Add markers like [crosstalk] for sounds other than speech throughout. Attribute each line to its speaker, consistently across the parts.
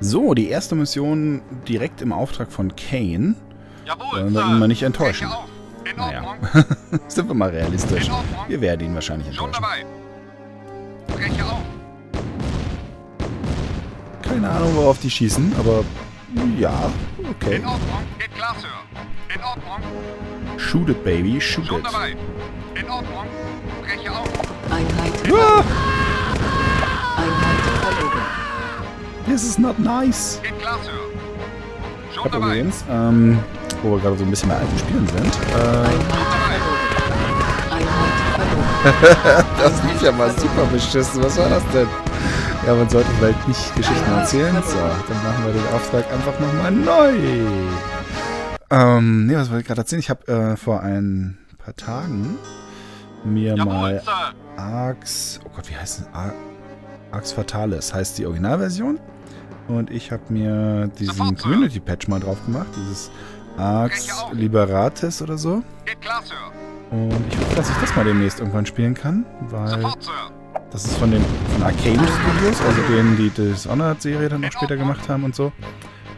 Speaker 1: So, die erste Mission direkt im Auftrag von Kane.
Speaker 2: Jawohl,
Speaker 1: Wollen wir ihn mal nicht enttäuschen. Naja, [laughs] sind wir mal realistisch. Wir werden ihn wahrscheinlich enttäuschen. Keine Ahnung, worauf die schießen, aber ja, okay.
Speaker 2: In Ordnung. Geht klar, Sir. In Ordnung.
Speaker 1: Shoot it, baby, shoot
Speaker 2: Schon
Speaker 1: it.
Speaker 2: dabei. In Ordnung. Breche auf.
Speaker 3: Einheit,
Speaker 1: Ah, this is not nice.
Speaker 2: Geht klar, Sir.
Speaker 1: Ich
Speaker 2: Schon
Speaker 1: hab
Speaker 2: dabei.
Speaker 1: übrigens, ähm, wo wir gerade so ein bisschen bei alten Spielen sind, äh, [laughs] das lief ja mal super beschissen. Was war das denn? Ja, man sollte vielleicht nicht Geschichten erzählen. So, dann machen wir den Auftrag einfach nochmal neu. Ähm, nee, was wollte ich gerade erzählen? Ich habe äh, vor ein paar Tagen mir
Speaker 2: Jawohl,
Speaker 1: mal. Arx, oh Gott, wie heißt es? Ar Arx Fatalis heißt die Originalversion. Und ich habe mir diesen. Community Patch mal drauf gemacht, dieses Arx. Liberatis oder so. Und ich hoffe, dass ich das mal demnächst irgendwann spielen kann, weil das ist von den von Arcane Studios, also denen, die die Dishonored-Serie dann auch später gemacht haben und so.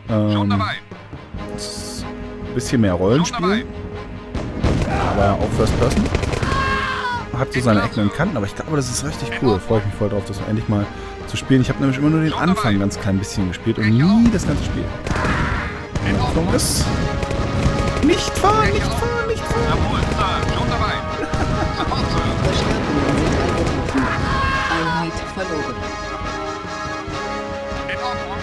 Speaker 1: Ähm, ein bisschen mehr Rollenspiel, aber auch First Person. Hat so seine Ecken und Kanten, aber ich glaube, das ist richtig cool. Freue ich mich voll drauf, das endlich mal zu spielen. Ich habe nämlich immer nur den Anfang ganz klein bisschen gespielt und nie das ganze Spiel.
Speaker 2: Ordnung.
Speaker 1: ist... Nicht fahren, nicht fahren, nicht fahren!
Speaker 2: Jawohl. Schon dabei.
Speaker 3: Einheit verloren.
Speaker 2: In Ordnung.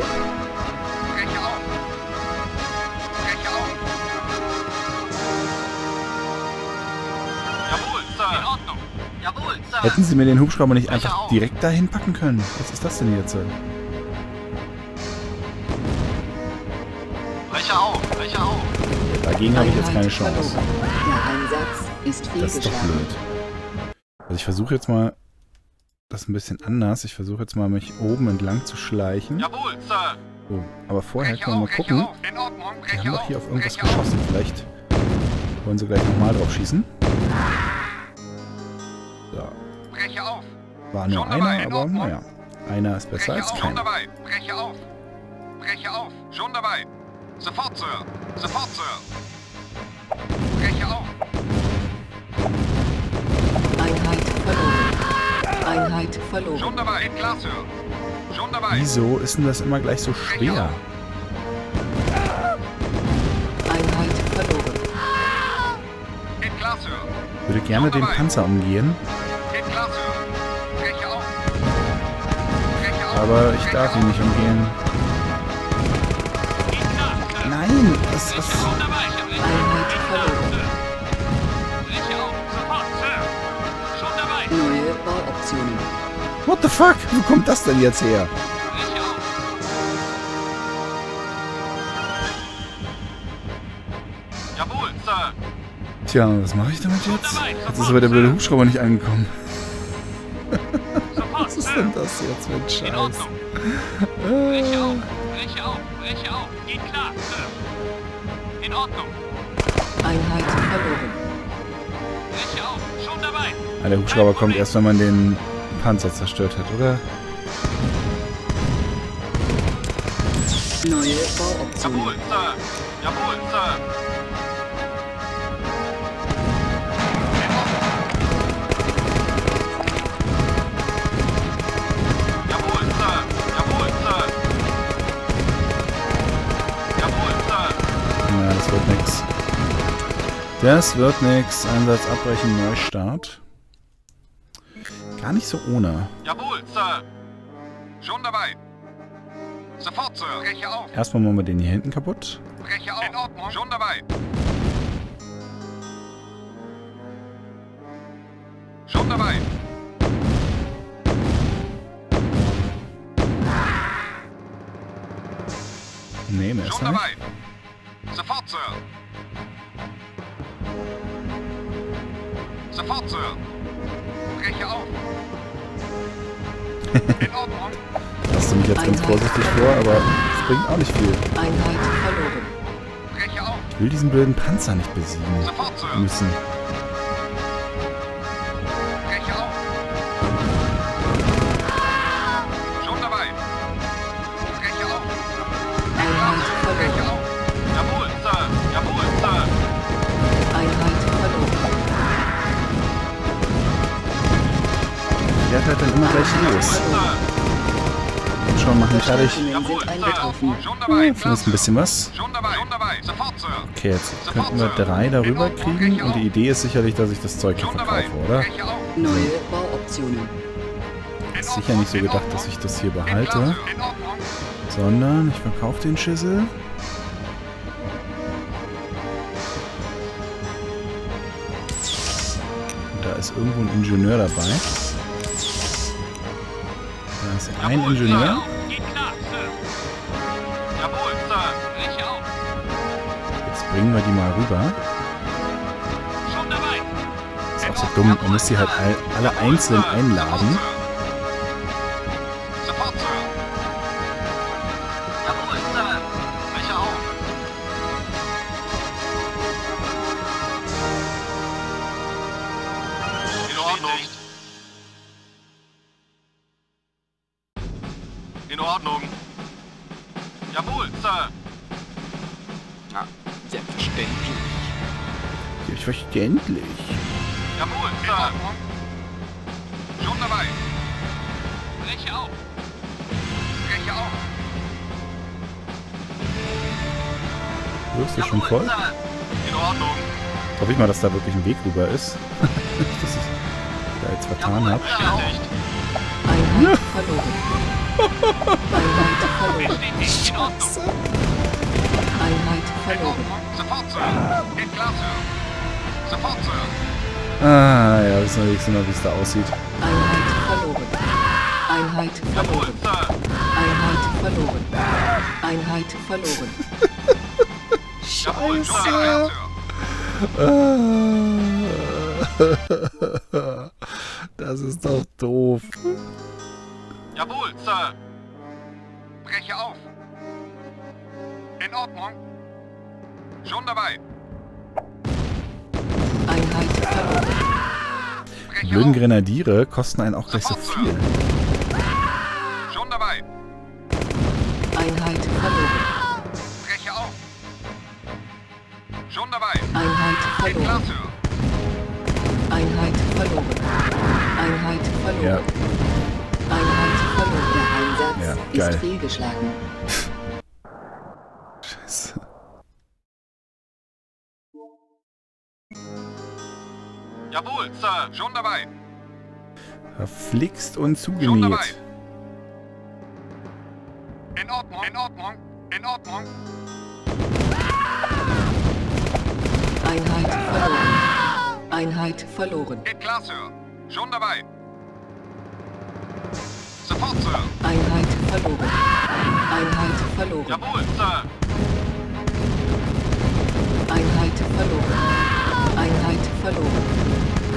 Speaker 1: Huh? Hätten sie mir den Hubschrauber nicht einfach direkt dahin packen können? Was ist das denn jetzt?
Speaker 2: Breche auf. Breche auf.
Speaker 1: Dagegen habe ich jetzt keine Chance. Das ist doch blöd. Also ich versuche jetzt mal das ein bisschen anders. Ich versuche jetzt mal mich oben entlang zu schleichen.
Speaker 2: Jawohl, Sir.
Speaker 1: So, aber vorher können wir mal gucken. Die haben doch hier auf irgendwas geschossen. Vielleicht wollen sie gleich nochmal drauf schießen. War nur
Speaker 2: dabei,
Speaker 1: einer,
Speaker 2: in
Speaker 1: aber naja. Einer ist besser
Speaker 2: Breche
Speaker 1: als
Speaker 2: auf. Schon
Speaker 1: keiner.
Speaker 2: dabei. Breche auf. Breche auf. Schon dabei. Sofort, Sir. Sofort, Sir. Breche auf.
Speaker 3: Einheit verloren. Einheit verloren.
Speaker 2: Schon dabei. Klar, Sir. Schon dabei.
Speaker 1: Wieso ist denn das immer gleich so schwer?
Speaker 3: Einheit verloren.
Speaker 2: Klar, Sir.
Speaker 1: Würde gerne den Panzer umgehen, aber ich darf ihn nicht umgehen. Nein, das ist...
Speaker 3: Neue Bauoptionen.
Speaker 1: What the fuck? Wo kommt das denn jetzt her?
Speaker 2: Jawohl, Sir.
Speaker 1: Tja, was mache ich damit jetzt? Jetzt ist aber der blöde Hubschrauber nicht angekommen. Denn das jetzt für ein
Speaker 2: In
Speaker 1: Scheiß?
Speaker 2: Ordnung. Breche auf. Breche auf. Breche auf. Geht klar, Sir. In Ordnung.
Speaker 3: Einheit verloren.
Speaker 2: Breche auf. Schon dabei.
Speaker 1: ah, der Hubschrauber kommt erst, wenn man den Panzer zerstört hat, oder?
Speaker 3: Neue Bauoptionen.
Speaker 2: Jawohl, Sir. Jawohl, Sir.
Speaker 1: Das wird nix. Einsatz abbrechen, Neustart. Gar nicht so ohne.
Speaker 2: Jawohl, Sir. Schon dabei. Sofort, Sir. Breche auf.
Speaker 1: Erstmal machen wir den hier hinten kaputt.
Speaker 2: Breche auf. In Ordnung. Schon dabei. Schon dabei.
Speaker 1: Nee, mehr
Speaker 2: Schon dabei.
Speaker 1: Vor, aber das bringt auch nicht viel.
Speaker 3: Einheit verloren.
Speaker 1: Ich will diesen blöden Panzer nicht besiegen müssen. Schon machen fertig.
Speaker 2: Schon dabei.
Speaker 1: Jetzt ist ein bisschen was. Okay, jetzt könnten wir drei darüber kriegen. Und die Idee ist sicherlich, dass ich das Zeug hier verkaufe, oder?
Speaker 2: Auf.
Speaker 3: Neue Bauoptionen.
Speaker 1: Ist sicher nicht so gedacht, dass ich das hier behalte. Sondern ich verkaufe den Schüssel. Und da ist irgendwo ein Ingenieur dabei. Da ist ein Ingenieur. Bringen wir die mal rüber. Ist auch so dumm. Man muss die halt all, alle einzeln einladen. Rüber ist. [laughs] Nicht, dass ich da jetzt vertan habe.
Speaker 3: Einheit verloren. Einheit verloren. Einheit verloren.
Speaker 2: Sofort, Sir.
Speaker 1: Ah, ja, wissen wir nächstes Mal, wie es da aussieht.
Speaker 3: Einheit verloren. Einheit verloren. Einheit verloren. Einheit verloren.
Speaker 2: Jawohl, Jawohl, Sir. Breche auf. In Ordnung. Schon dabei.
Speaker 3: Einheit verloren.
Speaker 1: Die
Speaker 2: Breche
Speaker 1: blöden
Speaker 2: auf.
Speaker 1: Grenadiere kosten einen auch gleich so viel.
Speaker 2: Schon dabei.
Speaker 3: Einheit verloren.
Speaker 2: Breche auf. Schon dabei.
Speaker 3: Einheit verloren. Einheit verloren. Einheit verloren.
Speaker 1: Ja,
Speaker 3: Einheit verloren.
Speaker 1: Ja, geil.
Speaker 3: ist fehlgeschlagen. [laughs]
Speaker 1: scheiße.
Speaker 2: Jawohl, Sir. Schon dabei.
Speaker 1: Verflixt und zugenäht.
Speaker 2: In Ordnung. In Ordnung. In Ordnung.
Speaker 3: Einheit verloren. Einheit verloren.
Speaker 2: Geht klar, Sir. Schon dabei. Sofort, Sir.
Speaker 3: Einheit verloren. Einheit verloren.
Speaker 2: Jawohl, Sir.
Speaker 3: Einheit verloren. Einheit verloren.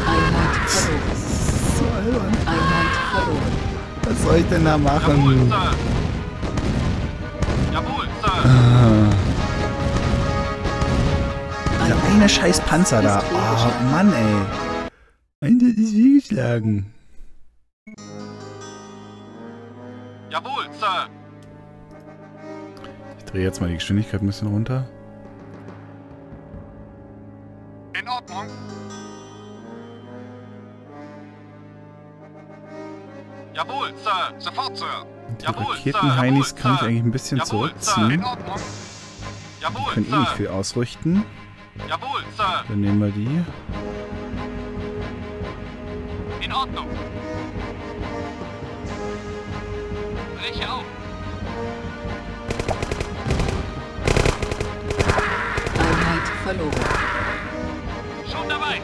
Speaker 3: Einheit verloren.
Speaker 1: So albern.
Speaker 3: Einheit verloren.
Speaker 1: Was soll ich denn da
Speaker 2: Jawohl,
Speaker 1: machen?
Speaker 2: Sir. Jawohl, Sir.
Speaker 1: Ah, Dieser eine scheiß Panzer da. Oh. Mann, ey. Einsatz ist fehlgeschlagen.
Speaker 2: Jawohl, Sir.
Speaker 1: Ich drehe jetzt mal die Geschwindigkeit ein bisschen runter.
Speaker 2: In Ordnung. Jawohl, Sir. Sofort, Sir.
Speaker 1: Die Raketenheinis kann ich eigentlich ein bisschen
Speaker 2: Jawohl,
Speaker 1: zurückziehen.
Speaker 2: Jawohl,
Speaker 1: Können eh nicht viel ausrichten.
Speaker 2: Jawohl, Sir.
Speaker 1: Dann nehmen wir die.
Speaker 2: In Ordnung. Breche auf.
Speaker 3: Einheit verloren.
Speaker 2: Schon dabei.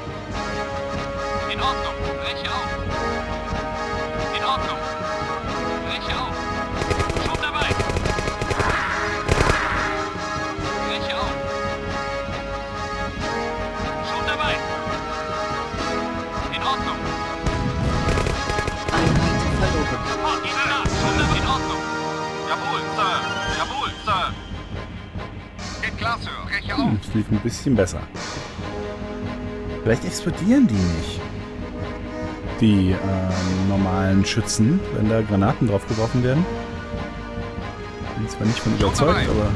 Speaker 1: Hm, Es lief ein bisschen besser. Vielleicht explodieren die nicht. Die ähm, normalen Schützen, wenn da Granaten drauf geworfen werden. Bin zwar nicht von überzeugt, aber.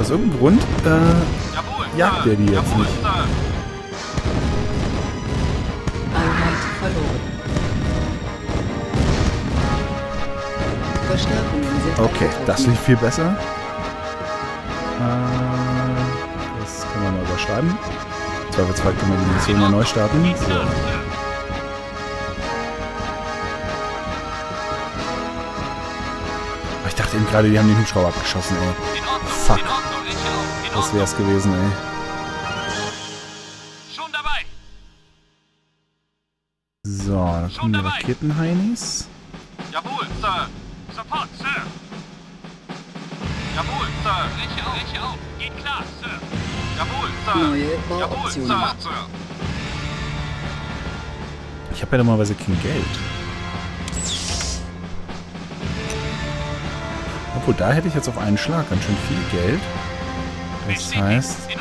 Speaker 1: Aus irgendeinem Grund äh, Jagt der die jetzt nicht? Okay, das lief viel besser. Äh, das können wir mal überschreiben. Zweifelsfall können wir die Mission ja neu starten. So. Ich dachte eben gerade, die haben den Hubschrauber abgeschossen, ey. Fuck. Das wär's gewesen, ey.
Speaker 2: Schon dabei.
Speaker 1: So, da kommen die Raketenheinis.
Speaker 3: Neue
Speaker 2: Jawohl,
Speaker 3: Bauoptionen.
Speaker 2: Sir. Sir.
Speaker 1: Ich habe ja normalerweise kein Geld. Obwohl, da hätte ich jetzt auf einen Schlag ganz schön viel Geld. Das heißt, ich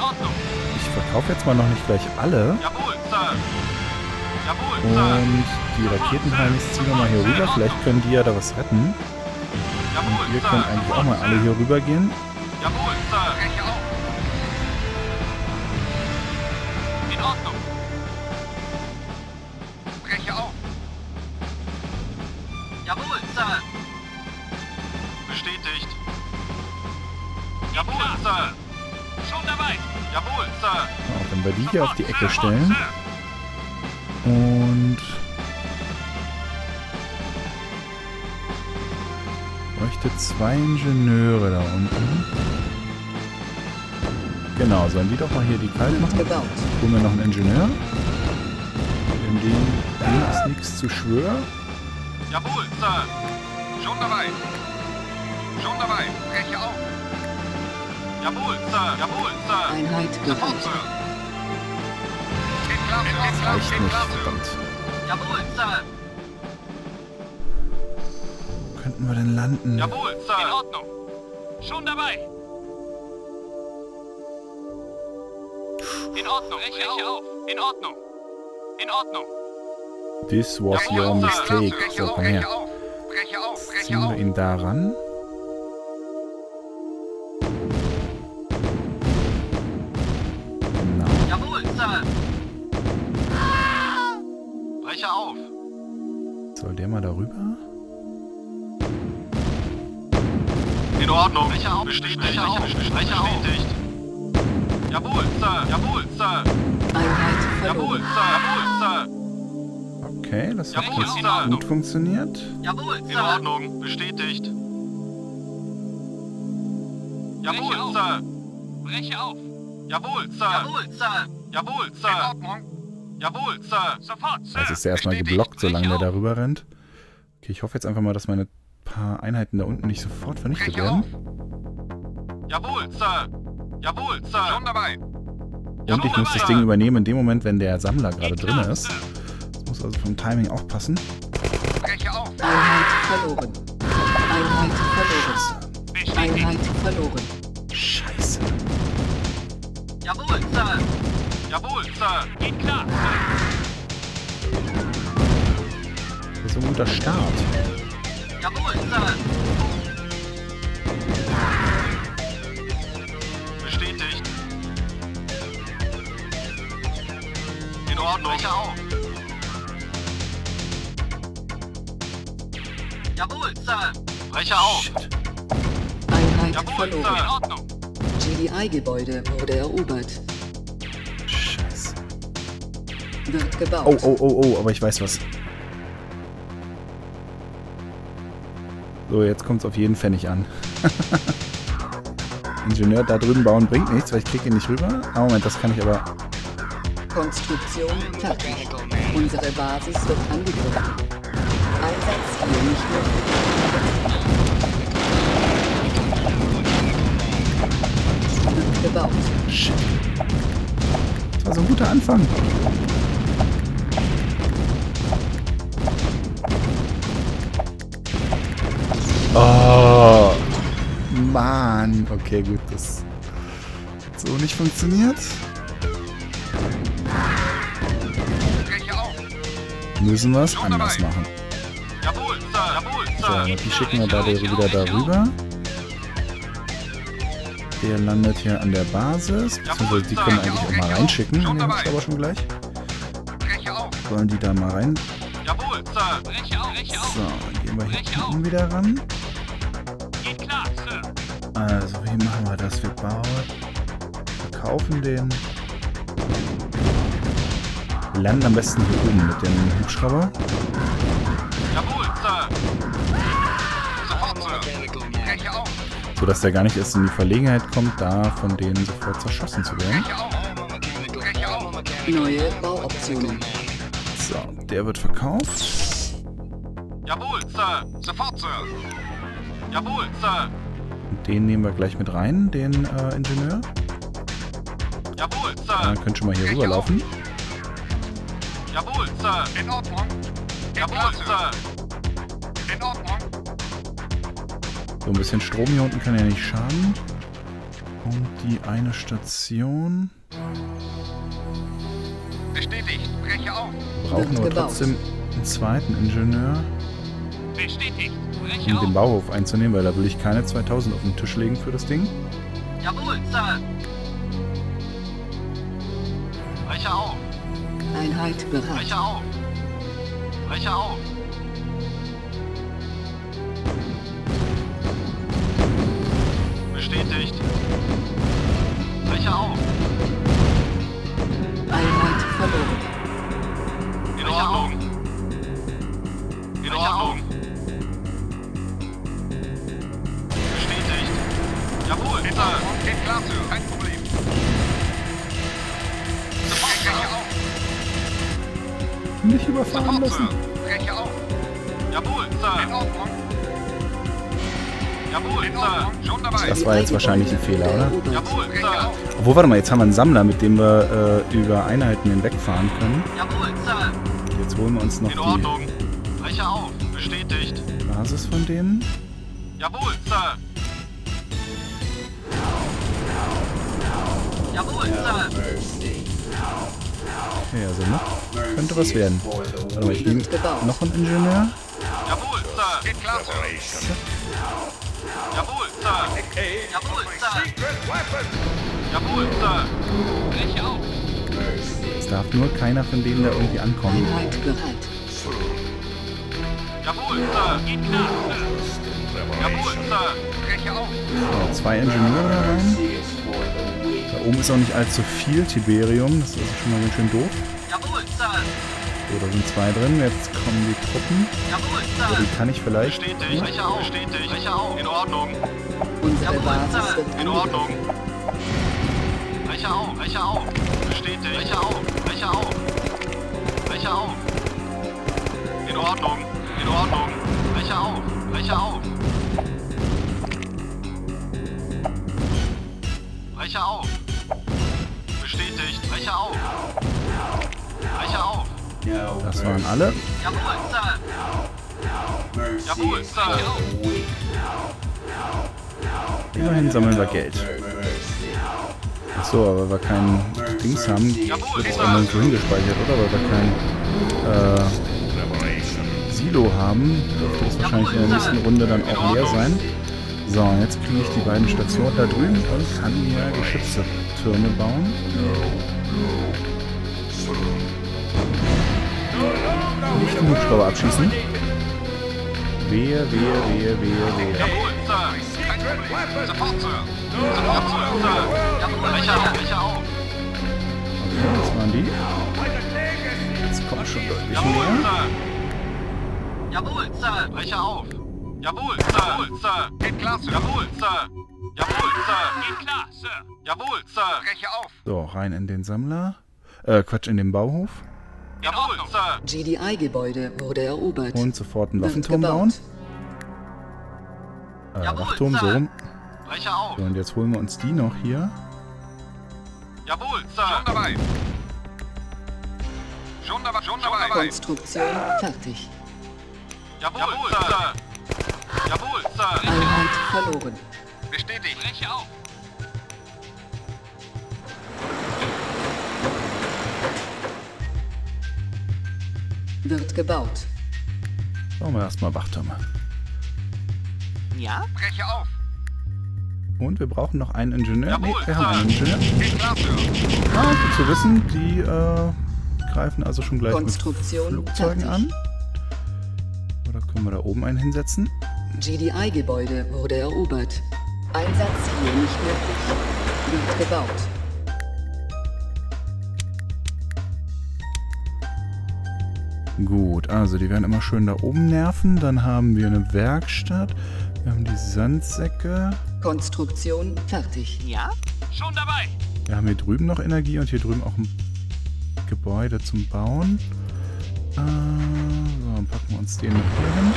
Speaker 1: verkaufe jetzt mal noch nicht gleich alle.
Speaker 2: Jawohl, Sir. Jawohl, Sir.
Speaker 1: Und die Raketenheinis ziehen wir mal hier rüber. Vielleicht können die ja da was retten. Und
Speaker 2: Sir.
Speaker 1: könnt eigentlich auch mal alle hier rüber gehen.
Speaker 2: Jawohl,
Speaker 1: hier auf die Ecke stellen. Und bräuchte zwei Ingenieure da unten. Genau, sollen die doch mal hier die kalt machen?
Speaker 3: Gebaut.
Speaker 1: Holen wir noch einen Ingenieur. In dem, ist nichts zu schwören.
Speaker 2: Jawohl, Sir. Schon dabei. Schon dabei. Breche auf. Jawohl, Sir. Jawohl, Sir.
Speaker 3: Einheit
Speaker 2: Sofort, klar,
Speaker 1: Reicht nicht, verdammt.
Speaker 2: Jawohl, Sir.
Speaker 1: Wo könnten wir denn landen?
Speaker 2: Jawohl, Sir. In Ordnung. Schon dabei. In Ordnung. Breche auf. In Ordnung. In Ordnung.
Speaker 1: This was your mistake.
Speaker 2: Breche
Speaker 1: So,
Speaker 2: auf,
Speaker 1: komm
Speaker 2: breche
Speaker 1: her.
Speaker 2: auf. Breche auf, breche
Speaker 1: Ziehen wir ihn da ran.
Speaker 2: Breche auf.
Speaker 1: Soll der mal darüber?
Speaker 2: In Ordnung. Breche auf. Bestätigt. Breche auf. Breche auf. Bestätigt. Jawohl, Sir. Jawohl, Sir.
Speaker 3: Einheit
Speaker 2: Jawohl. Sir. Jawohl, Sir.
Speaker 1: Okay, das hat
Speaker 2: Jawohl,
Speaker 1: jetzt
Speaker 2: Sir.
Speaker 1: gut funktioniert.
Speaker 2: Jawohl, Sir. In Ordnung. Bestätigt. Jawohl, Sir. Breche auf. Jawohl, Sir. Jawohl, Sir. Jawohl, Sir. In Ordnung. Jawohl, Sir. Sofort, Sir.
Speaker 1: Jetzt ist er erstmal geblockt, solange der darüber rennt. Okay, ich hoffe jetzt einfach mal, dass meine paar Einheiten da unten nicht sofort vernichtet werden.
Speaker 2: Jawohl, Sir. Jawohl, Sir. Schon dabei.
Speaker 1: Und ich muss das Ding übernehmen in dem Moment, wenn der Sammler gerade drin ist. Das muss also vom Timing auch passen.
Speaker 2: Breche auf.
Speaker 3: Einheit verloren. Einheit verloren. Einheit verloren.
Speaker 1: Scheiße.
Speaker 2: Jawohl, Sir. Jawohl, Sir. Geht klar.
Speaker 1: Das ist ein guter Start.
Speaker 2: Jawohl, Sir. Bestätigt. In Ordnung. Breche auf. Jawohl, Sir. Breche auf.
Speaker 1: Shit.
Speaker 3: Einheit
Speaker 2: Jawohl, Sir. In
Speaker 3: verloren.
Speaker 2: Ordnung.
Speaker 3: GDI-Gebäude wurde erobert. Wird gebaut.
Speaker 1: Oh, oh, oh, oh, aber ich weiß was. So, jetzt kommt es auf jeden Pfennig an. [laughs] Ingenieur da drüben bauen bringt nichts, weil ich kriege ihn nicht rüber. Ah, Moment, das kann ich aber...
Speaker 3: Konstruktion fertig. Unsere Basis wird angegriffen. Einsatz hier nicht möglich. Wird gebaut.
Speaker 1: Shit. Das war so ein guter Anfang. Okay, gut. Das hat so nicht funktioniert. Müssen wir es anders machen. So, die schicken wir da wieder darüber. Der landet hier an der Basis. Beziehungsweise die können eigentlich auch mal reinschicken in den Hubschrauber schon gleich. Sollen die da mal rein? So, gehen wir hier hinten wieder ran. Das? Wir bauen, verkaufen den. Wir landen am besten hier oben mit dem Hubschrauber.
Speaker 2: Jawohl, Sir. Sofort, Sir. Auf.
Speaker 1: Sodass der gar nicht erst in die Verlegenheit kommt, da von denen sofort zerschossen zu werden.
Speaker 3: Neue Bauoptionen.
Speaker 1: So, der wird verkauft.
Speaker 2: Jawohl, Sir. Sofort, Sir. Jawohl, Sir.
Speaker 1: Den nehmen wir gleich mit rein, den äh, Ingenieur.
Speaker 2: Jawohl,
Speaker 1: Dann
Speaker 2: Sir.
Speaker 1: könnt schon mal hier rüberlaufen.
Speaker 2: Jawohl, Sir. In Ordnung. Jawohl, Sir. In Ordnung.
Speaker 1: So ein bisschen Strom hier unten kann ja nicht schaden. Und die eine Station
Speaker 2: Bestätigt. Breche auf.
Speaker 1: brauchen
Speaker 3: gebaut.
Speaker 1: trotzdem einen zweiten Ingenieur, um den Bauhof einzunehmen, weil da will ich keine 2000 auf den Tisch legen für das Ding.
Speaker 2: Jawohl, Sir. Breche auf.
Speaker 3: Einheit bereit.
Speaker 2: Breche auf. Breche auf. Bestätigt. Breche auf.
Speaker 3: Einheit verloren.
Speaker 2: In Ordnung. In Ordnung. Geht klar, Sir. Kein Problem. Sofort, breche auf.
Speaker 1: Nicht überfahren
Speaker 2: Sofort,
Speaker 1: lassen.
Speaker 2: Sir. Breche auf. Jawohl, Sir. In Ordnung. Jawohl, in Ordnung. Schon dabei.
Speaker 1: Das war jetzt wahrscheinlich ein Fehler, oder?
Speaker 2: Jawohl, Sir.
Speaker 1: Obwohl, warte mal, jetzt haben wir einen Sammler, mit dem wir äh, über Einheiten hinwegfahren können.
Speaker 2: Jawohl, Sir.
Speaker 1: Jetzt holen wir uns noch
Speaker 2: In
Speaker 1: die
Speaker 2: Ordnung. Breche auf. Bestätigt.
Speaker 1: Basis von denen.
Speaker 2: Jawohl, Sir.
Speaker 1: Okay, also noch könnte was werden. Warte mal, ich nehme noch einen Ingenieur.
Speaker 2: Jawohl, Sir. Geht klar, Sir. Jawohl, Sir. Jawohl, Sir. Jawohl, Sir. Breche auf.
Speaker 1: Es darf nur keiner von denen da irgendwie ankommen.
Speaker 3: Einheit bereit.
Speaker 2: Jawohl, Sir. Geht klar, Sir. Jawohl, Sir. Breche auf.
Speaker 1: So, zwei Ingenieure rein. Da oben ist auch nicht allzu viel Tiberium. Das ist also schon mal ganz schön doof.
Speaker 2: Jawohl, Sir.
Speaker 1: So, da sind zwei drin. Jetzt kommen die Truppen.
Speaker 2: Jawohl,
Speaker 1: So,
Speaker 2: Sir.
Speaker 1: die kann ich vielleicht.
Speaker 2: Bestätigt. Breche auf. Bestätigt. Breche auf. In Ordnung.
Speaker 3: Unsere
Speaker 2: Jawohl,
Speaker 3: Basis
Speaker 2: Sir. In Ordnung.
Speaker 3: angegriffen.
Speaker 2: Breche auf. Breche auf. Bestätigt. Breche auf. Breche auf. Breche auf. In Ordnung. In Ordnung. Breche auf. Breche auf. Breche auf. Bestätigt. Breche auf. Breche auf.
Speaker 1: Das waren alle.
Speaker 2: Jawohl, Sir. Jawohl, Sir.
Speaker 1: Immerhin sammeln wir Geld. Achso, aber weil wir kein Dings haben, wird es
Speaker 2: Sir.
Speaker 1: auch nirgendwo hingespeichert, oder? Weil wir kein äh, Silo haben, dürfte das wahrscheinlich in der nächsten Runde dann auch leer sein. So, jetzt kriege ich die beiden Stationen da drüben und kann hier Geschütztürme bauen. Nicht den Hubschrauber abschießen. Wehe, wehe, wehe, wehe, wehe.
Speaker 2: Jawohl, Sir.
Speaker 1: Okay, das waren die. Jetzt kommt schon deutlich mehr.
Speaker 2: Jawohl, Sir. Breche auf. Jawohl, Sir. Jawohl, Sir. Geht klar, Sir. Jawohl, Sir. Jawohl, Sir. Geht klar, Sir. Jawohl, Sir. Breche auf.
Speaker 1: So, rein in den Sammler. Äh, Quatsch, in den Bauhof.
Speaker 2: Jawohl, Sir.
Speaker 3: GDI-Gebäude wurde erobert.
Speaker 1: Und sofort einen Waffenturm bauen. Äh,
Speaker 2: Jawohl,
Speaker 1: Wachturm, so
Speaker 2: Sir.
Speaker 1: rum.
Speaker 2: Breche auf.
Speaker 1: So, und jetzt holen wir uns die noch hier.
Speaker 2: Jawohl, Sir. Schon dabei. Schon dabei. Schon dabei.
Speaker 3: Konstruktion fertig.
Speaker 2: Jawohl, Sir. Jawohl, Sir.
Speaker 3: Einheit verloren.
Speaker 2: Bestätigt. Breche auf.
Speaker 3: Wird gebaut.
Speaker 1: Bauen wir erstmal Wachtürme.
Speaker 4: Ja?
Speaker 2: Breche auf.
Speaker 1: Und wir brauchen noch einen Ingenieur. Nee,
Speaker 2: Jawohl,
Speaker 1: wir haben einen. Ingenieur. Ah, gut zu wissen. Die äh, greifen also schon gleich mit
Speaker 3: Konstruktion
Speaker 1: Flugzeugen
Speaker 3: fertig.
Speaker 1: an. Oder können wir da oben einen hinsetzen?
Speaker 3: GDI-Gebäude wurde erobert. Einsatz hier nicht möglich. Wird gebaut.
Speaker 1: Gut, also die werden immer schön da oben nerven. Dann haben wir eine Werkstatt. Wir haben die Sandsäcke.
Speaker 3: Konstruktion fertig.
Speaker 4: Ja?
Speaker 2: Schon dabei.
Speaker 1: Wir haben hier drüben noch Energie und hier drüben auch ein Gebäude zum Bauen. Äh, so, dann packen wir uns den noch hier hin.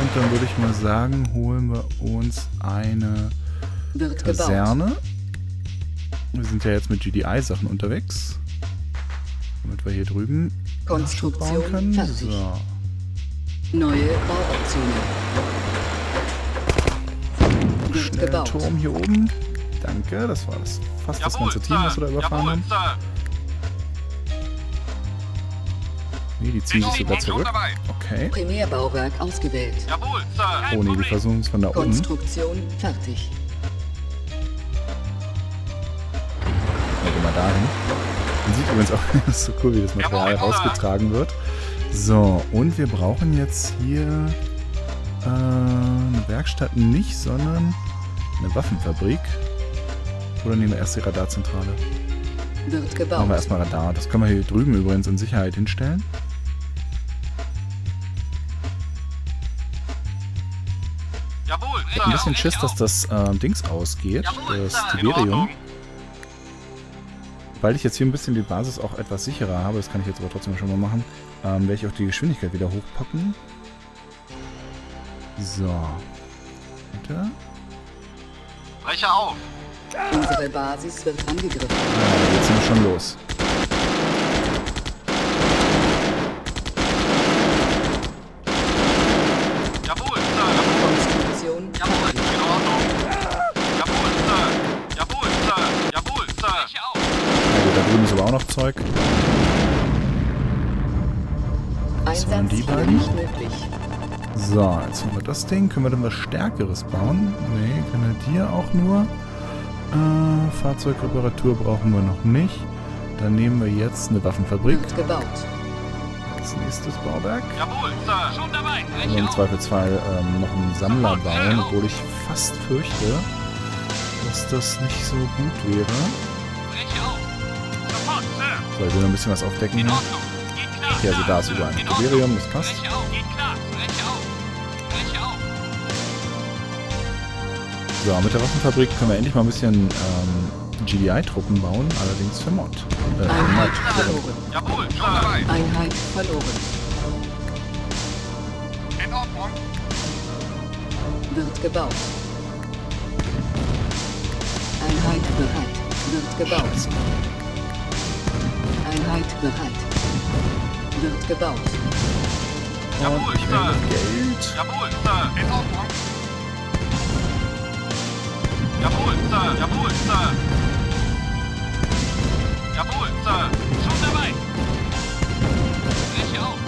Speaker 1: Und dann würde ich mal sagen, holen wir uns eine
Speaker 3: Wird gebaut.
Speaker 1: Kaserne. Wir sind ja jetzt mit GDI-Sachen unterwegs. Damit wir hier drüben bauen
Speaker 3: Konstruktion
Speaker 1: können.
Speaker 3: fertig.
Speaker 1: So,
Speaker 3: Neue Bauoptionen. Wird
Speaker 1: schnell
Speaker 3: gebaut.
Speaker 1: Turm hier oben. Danke, das war das, fast das
Speaker 2: Jawohl,
Speaker 1: ganze Team, was wir da überfahren
Speaker 2: Jawohl,
Speaker 1: haben.
Speaker 2: Sir.
Speaker 1: Nee, die ziehen sich
Speaker 2: Ich
Speaker 1: sogar zurück. Okay.
Speaker 3: Primärbauwerk ausgewählt.
Speaker 2: Jawohl, Sir.
Speaker 1: Oh nee, die versuchen es von da oben.
Speaker 3: Konstruktion fertig.
Speaker 1: Warte mal dahin. Man sieht übrigens auch, [laughs] das ist so cool, wie das Material
Speaker 2: Jawohl,
Speaker 1: rausgetragen wird. So, und wir brauchen jetzt hier äh, eine Werkstatt nicht, sondern eine Waffenfabrik. Oder nehmen wir erst die Radarzentrale?
Speaker 3: Wird
Speaker 1: Machen wir
Speaker 3: gebaut.
Speaker 1: erstmal Radar. Das können wir hier drüben übrigens in Sicherheit hinstellen.
Speaker 2: Jawohl.
Speaker 1: Ein bisschen Schiss, dass das ähm, Dings ausgeht,
Speaker 2: Jawohl,
Speaker 1: das Tiberium. Weil ich jetzt hier ein bisschen die Basis auch etwas sicherer habe, das kann ich jetzt aber trotzdem schon mal machen, ähm, werde ich auch die Geschwindigkeit wieder hochpacken. So. Bitte.
Speaker 2: Brecher auf.
Speaker 3: Unsere Basis wird angegriffen.
Speaker 1: Ah, jetzt sind wir schon los.
Speaker 2: Jawohl, Sir.
Speaker 3: Konstruktion
Speaker 2: Jawohl,
Speaker 3: fertig.
Speaker 2: in Ordnung. Jawohl, Sir. Jawohl, Sir. Jawohl, Sir. Brecher auf.
Speaker 1: Na gut, da drüben ist aber auch noch Zeug.
Speaker 3: Einsatz
Speaker 1: waren die beiden? So, jetzt haben wir das Ding. Können wir denn was Stärkeres bauen? Nee, Grenadier auch nur. Äh, Fahrzeugreparatur brauchen wir noch nicht. Dann nehmen wir jetzt eine Waffenfabrik
Speaker 3: gebaut.
Speaker 1: als nächstes Bauwerk.
Speaker 2: Jawohl, Sir. Schon dabei.
Speaker 1: Und im Zweifelsfall ähm, noch einen Sammler bauen, obwohl ich fast fürchte, dass das nicht so gut wäre. So, ich will noch ein bisschen was aufdecken
Speaker 2: In
Speaker 1: hier.
Speaker 2: Ordnung. Geht klar.
Speaker 1: Okay, also da ist überall ein. Tiberium, das passt.
Speaker 2: Brecher auf. Geht klar. Brecher auf. Brecher auf.
Speaker 1: So, mit der Waffenfabrik können wir endlich mal ein bisschen ähm, GDI-Truppen bauen, allerdings für Mod. Äh,
Speaker 3: Einheit
Speaker 1: Mod.
Speaker 3: verloren.
Speaker 2: Jawohl, schon dabei.
Speaker 3: Einheit verloren.
Speaker 2: In Ordnung.
Speaker 3: Wird gebaut. Einheit bereit. Wird gebaut. Einheit bereit. Wird gebaut.
Speaker 2: Jawohl,
Speaker 1: Und ich will
Speaker 2: Sir.
Speaker 1: Geld.
Speaker 2: Jawohl, Sir. In Ordnung. Jawohl, Sir. Jawohl, Sir. Jawohl, Sir. Schon dabei. Breche auf.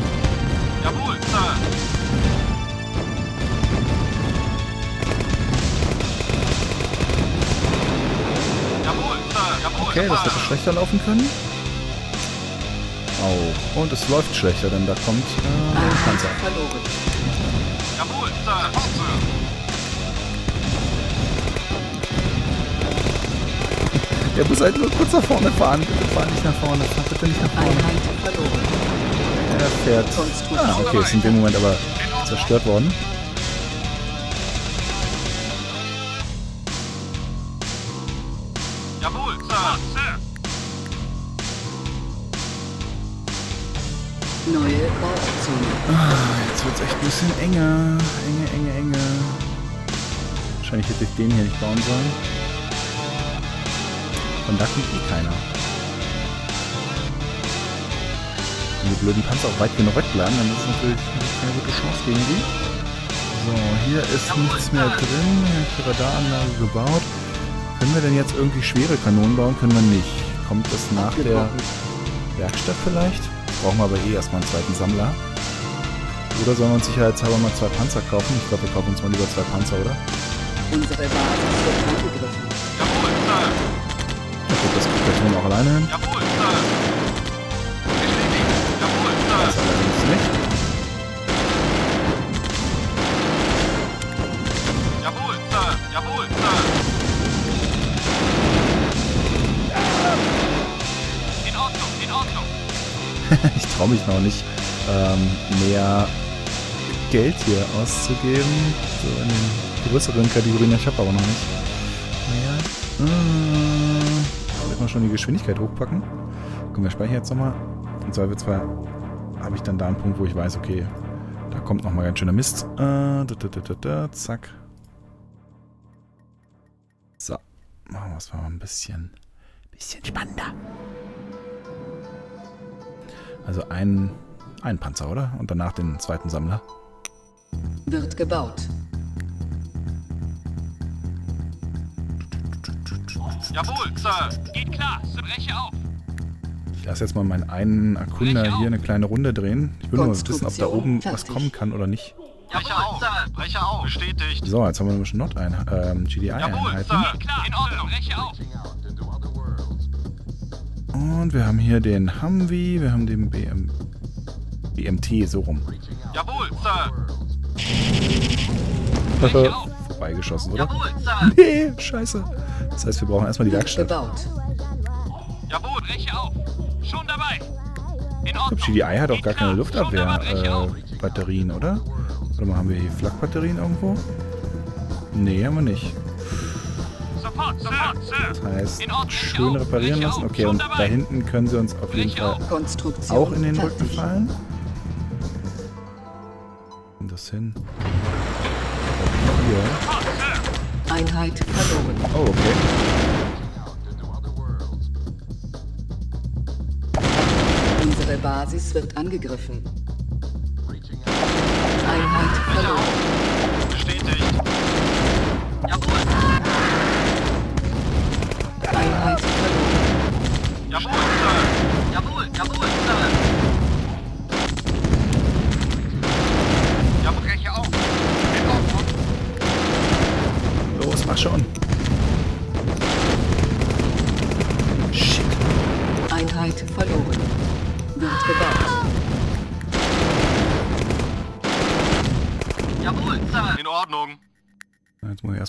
Speaker 2: Jawohl, Sir. Jawohl, Sir. Jawohl,
Speaker 1: Okay, das
Speaker 2: Sir.
Speaker 1: hätte schlechter laufen können. Auch. Und es läuft schlechter, denn da kommt äh, ein
Speaker 3: Einheit
Speaker 1: Panzer.
Speaker 3: verloren.
Speaker 2: Jawohl, Sir. Sofort, Sir.
Speaker 1: Der muss halt nur kurz nach vorne fahren. Bitte fahr nicht nach vorne. Fahr bitte nicht nach vorne.
Speaker 3: Einheit verloren.
Speaker 1: Er fährt. Ah, okay, ist in dem Moment aber zerstört worden. Bisschen enger. Enge, enge, enge. Wahrscheinlich hätte ich den hier nicht bauen sollen. Von da kommt eh keiner. Wenn die blöden Panzer auch weit genug wegbleiben, dann ist es natürlich keine gute Chance gegen die. So, hier ist nichts mehr drin. Hier ist die Radaranlage gebaut. Können wir denn jetzt irgendwie schwere Kanonen bauen? Können wir nicht. Kommt das nach der. Werkstatt vielleicht? Brauchen wir aber eh erstmal einen zweiten Sammler. Oder sollen wir uns sicherheitshalber mal zwei Panzer kaufen? Ich glaube, wir kaufen uns mal lieber zwei Panzer, oder?
Speaker 3: Unsere Basis wird angegriffen.
Speaker 2: Jawohl, Sir.
Speaker 1: Gut, das kriegt der Ton auch alleine hin.
Speaker 2: Jawohl, Sir. Bestätigt. Jawohl,
Speaker 1: Das
Speaker 2: Sir.
Speaker 1: allerdings nicht.
Speaker 2: Jawohl, Sir. Jawohl, Sir. In Ordnung, in Ordnung. [laughs]
Speaker 1: Ich traue mich noch nicht, ähm, mehr Geld hier auszugeben. So in den größeren Kategorien. Ich habe aber noch nicht mehr. Äh, soll mal schon die Geschwindigkeit hochpacken. Komm, wir speichern jetzt nochmal. Im Zweifelsfall habe ich dann da einen Punkt, wo ich weiß, okay, da kommt nochmal ganz schöner Mist. Äh, da, da, da, zack. So. Machen wir es mal ein bisschen, bisschen spannender. Also ein, ein Panzer, oder? Und danach den zweiten Sammler.
Speaker 3: Wird gebaut.
Speaker 2: Jawohl, Sir. Geht klar. Breche auf.
Speaker 1: Ich lasse jetzt mal meinen einen Erkunder hier eine kleine Runde drehen. Ich will nur mal wissen, ob da oben was kommen kann oder nicht.
Speaker 2: Breche auf. Sir. Breche auf. Bestätigt.
Speaker 1: So, jetzt haben wir nämlich schon Not ein, ähm,
Speaker 2: Jawohl,
Speaker 1: GDI-Einheiten.
Speaker 2: Sir. Klar. In Ordnung. Breche auf.
Speaker 1: Und wir haben hier den Humvee, wir haben den BM, BMT, so rum.
Speaker 2: Jawohl, Sir.
Speaker 1: Vorbeigeschossen, oder?
Speaker 2: Jawohl, Sir. [laughs]
Speaker 1: Nee, scheiße. Das heißt, wir brauchen erstmal die Werkstatt.
Speaker 3: gebaut.
Speaker 2: Jawohl, breche auf. Schon dabei. In
Speaker 1: Ich glaube,
Speaker 2: Ordnung.
Speaker 1: GDI hat auch gar keine. Luftabwehr-Batterien, oder? Warte mal, haben wir hier Flakbatterien irgendwo? Nee, haben wir nicht. Das heißt,
Speaker 2: In Ordnung,
Speaker 1: schön reparieren lassen. Okay, und
Speaker 2: dabei.
Speaker 1: da hinten können sie uns auf jeden Fall auch in den Rücken
Speaker 3: fertig.
Speaker 1: fallen. Das hin. Hier.
Speaker 3: Einheit verloren.
Speaker 1: Oh, okay.
Speaker 3: Unsere Basis wird angegriffen.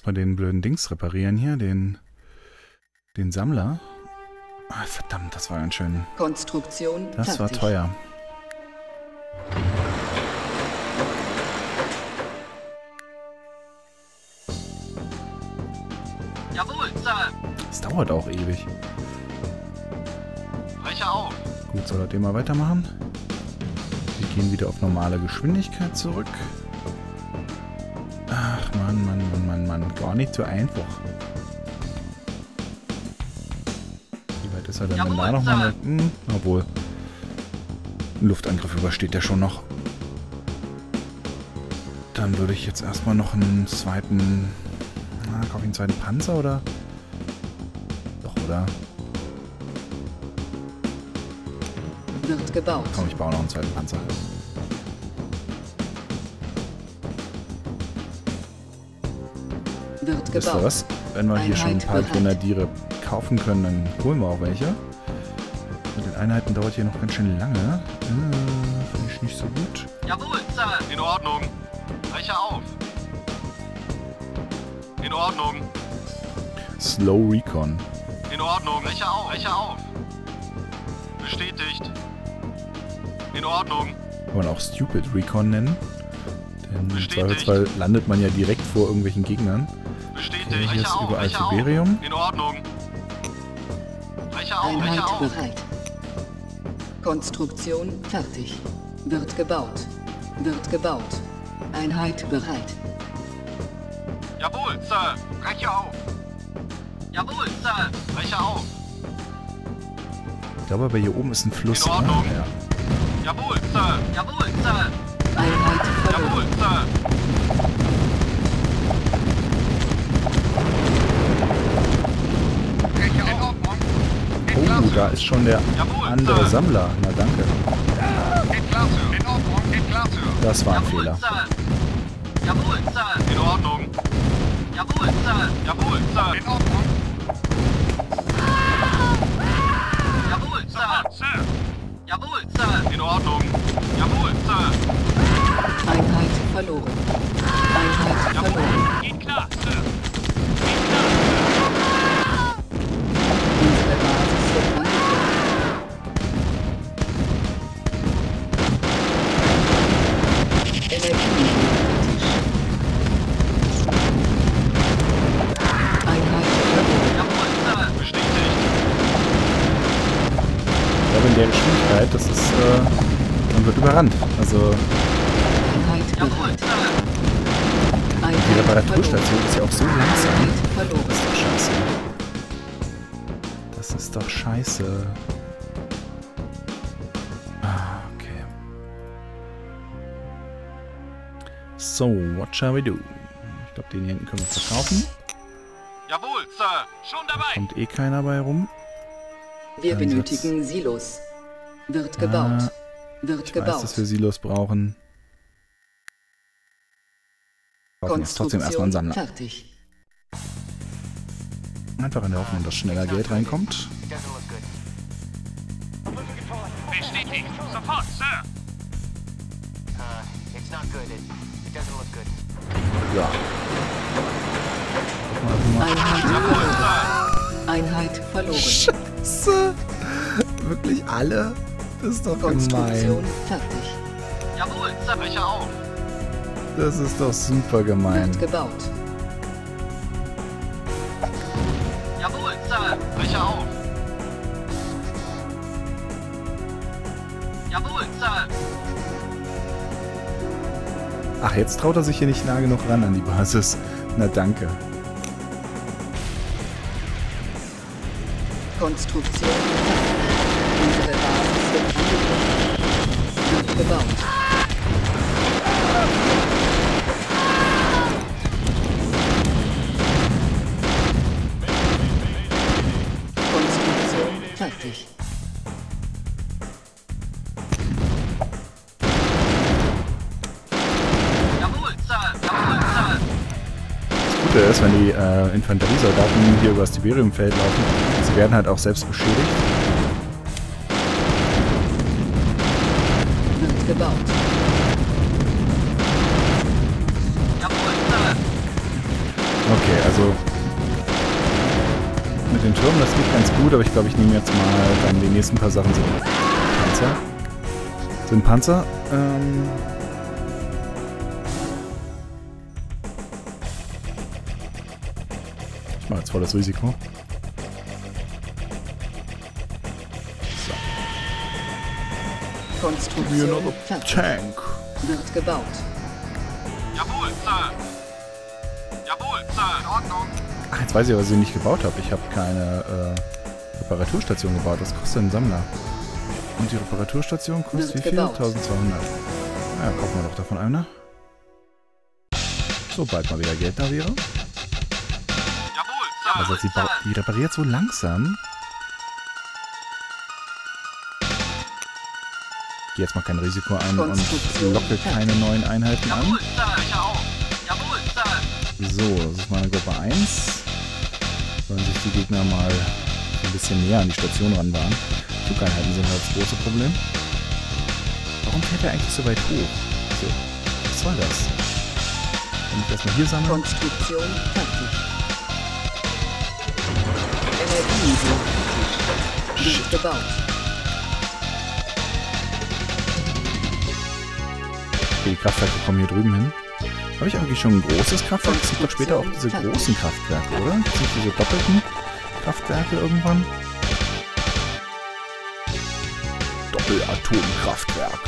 Speaker 1: Erstmal den blöden Dings reparieren hier, den, den Sammler. Ah, verdammt, das war ganz schön.
Speaker 3: Konstruktion
Speaker 1: Das war
Speaker 3: fertig.
Speaker 1: teuer.
Speaker 2: Jawohl, Sir.
Speaker 1: Das dauert auch ewig.
Speaker 2: Breche auf.
Speaker 1: Gut, soll er den mal weitermachen? Wir gehen wieder auf normale Geschwindigkeit zurück. Ach, Mann, Mann, Mann, Mann, Mann. Gar nicht so einfach. Wie weit ist er denn,
Speaker 2: Jawohl,
Speaker 1: da nochmal... Hm, obwohl. Luftangriff übersteht der schon noch. Dann würde ich jetzt erstmal noch einen zweiten... Na, kaufe ich einen zweiten Panzer, oder? Doch, oder?
Speaker 3: Wird gebaut.
Speaker 1: Komm, ich baue noch einen zweiten Panzer. Wisst ihr was? Wenn wir hier schon ein paar
Speaker 3: Einheit bereit.
Speaker 1: Grenadiere kaufen können, dann holen wir auch welche. Mit den Einheiten dauert hier noch ganz schön lange. Äh, Finde ich nicht so gut.
Speaker 2: Jawohl, Sir. In Ordnung. Breche auf. In Ordnung.
Speaker 1: Slow Recon.
Speaker 2: In Ordnung. Breche auf. Breche auf. Bestätigt. In Ordnung.
Speaker 1: Kann man auch Stupid Recon nennen. Denn im. Zweifelsfall landet man ja direkt vor irgendwelchen Gegnern. Okay, hier ist überall. Tiberium.
Speaker 2: In Ordnung. Breche auf. Breche
Speaker 3: Einheit
Speaker 2: auf.
Speaker 3: bereit. Konstruktion fertig. Wird gebaut. Wird gebaut. Einheit bereit.
Speaker 2: Jawohl, Sir. Breche auf. Jawohl, Sir. Breche auf.
Speaker 1: Ich glaube aber hier oben ist ein Fluss.
Speaker 2: In Ordnung.
Speaker 1: Ja.
Speaker 2: Jawohl, Sir. Jawohl, Sir.
Speaker 3: Einheit
Speaker 2: Jawohl,
Speaker 3: verloren.
Speaker 2: Sir.
Speaker 1: Da ist schon der
Speaker 2: Jawohl,
Speaker 1: andere
Speaker 2: Sir.
Speaker 1: Sammler. Na danke.
Speaker 2: Geht klar, Sir. In Ordnung. Geht klar, Sir.
Speaker 1: Das war ein
Speaker 2: Jawohl,
Speaker 1: Fehler.
Speaker 2: Sir. Jawohl, Sir. In Ordnung. Jawohl, Sir. Jawohl, Sir. In Ordnung. Jawohl, Sir. Sir. Jawohl, Sir. In Ordnung. Jawohl, Sir.
Speaker 3: Einheit verloren.
Speaker 1: Doch scheiße. Ah, okay. So, what shall we do? Ich glaube, den hier hinten können wir verkaufen.
Speaker 2: Jawohl, Sir. Schon dabei.
Speaker 1: Kommt eh keiner bei rum.
Speaker 3: Wir
Speaker 1: Einsatz.
Speaker 3: benötigen Silos. Wird gebaut. Wird
Speaker 1: Ich weiß, dass
Speaker 3: gebaut.
Speaker 1: wir Silos brauchen. Kaufen jetzt trotzdem erstmal einen Sammler.
Speaker 3: fertig.
Speaker 1: Einfach in der Hoffnung, dass schneller Geld reinkommt.
Speaker 2: Bestätigt. Sofort, Sir.
Speaker 5: Good.
Speaker 1: Ja.
Speaker 3: Einheit verloren. Einheit verloren.
Speaker 1: Scheiße. Wirklich alle? Das ist doch
Speaker 3: Konstruktion
Speaker 1: gemein.
Speaker 3: fertig.
Speaker 2: Jawohl, Sir. Auf.
Speaker 1: Das ist doch super gemein.
Speaker 3: Wird gebaut.
Speaker 1: Ach, jetzt traut er sich hier nicht nah genug ran an die Basis. Na danke.
Speaker 3: Konstruktion
Speaker 1: äh, Infanteriesoldaten hier über das Tiberiumfeld laufen, sie werden halt auch selbst beschädigt.
Speaker 3: Gebaut.
Speaker 1: Okay, also mit den Türmen, das geht ganz gut, aber ich glaube, ich nehme jetzt mal dann die nächsten paar Sachen so. Panzer. Sind Panzer. Ähm, volles Risiko. So.
Speaker 3: Konstruktion.
Speaker 1: Tank.
Speaker 3: Wird gebaut.
Speaker 2: Jawohl, Sir. Jawohl, Sir. In Ordnung.
Speaker 1: Ach, jetzt weiß ich, was ich nicht gebaut habe. Ich habe keine äh, Reparaturstation gebaut. Was kostet ein Sammler? Und die Reparaturstation kostet
Speaker 3: Wird
Speaker 1: wie viel?
Speaker 3: gebaut.
Speaker 1: 1200. Ja, kaufen wir doch davon eine. Sobald mal wieder Geld da wäre. Also ba die repariert so langsam. Gehe jetzt mal kein Risiko ein und locke keine neuen Einheiten an. So, das ist meine Gruppe 1. Sollen sich die Gegner mal ein bisschen näher an die Station ranwagen. Flugeinheiten sind halt das große Problem. Warum fährt er eigentlich so weit hoch? So, was soll das? Wenn ich erstmal hier sammle.
Speaker 3: Konstruktion fertig.
Speaker 1: Okay, die Kraftwerke kommen hier drüben hin. Habe ich eigentlich schon ein großes Kraftwerk? Es gibt doch später auch diese großen Kraftwerke, oder? Es nicht diese doppelten Kraftwerke irgendwann? Doppelatomkraftwerk.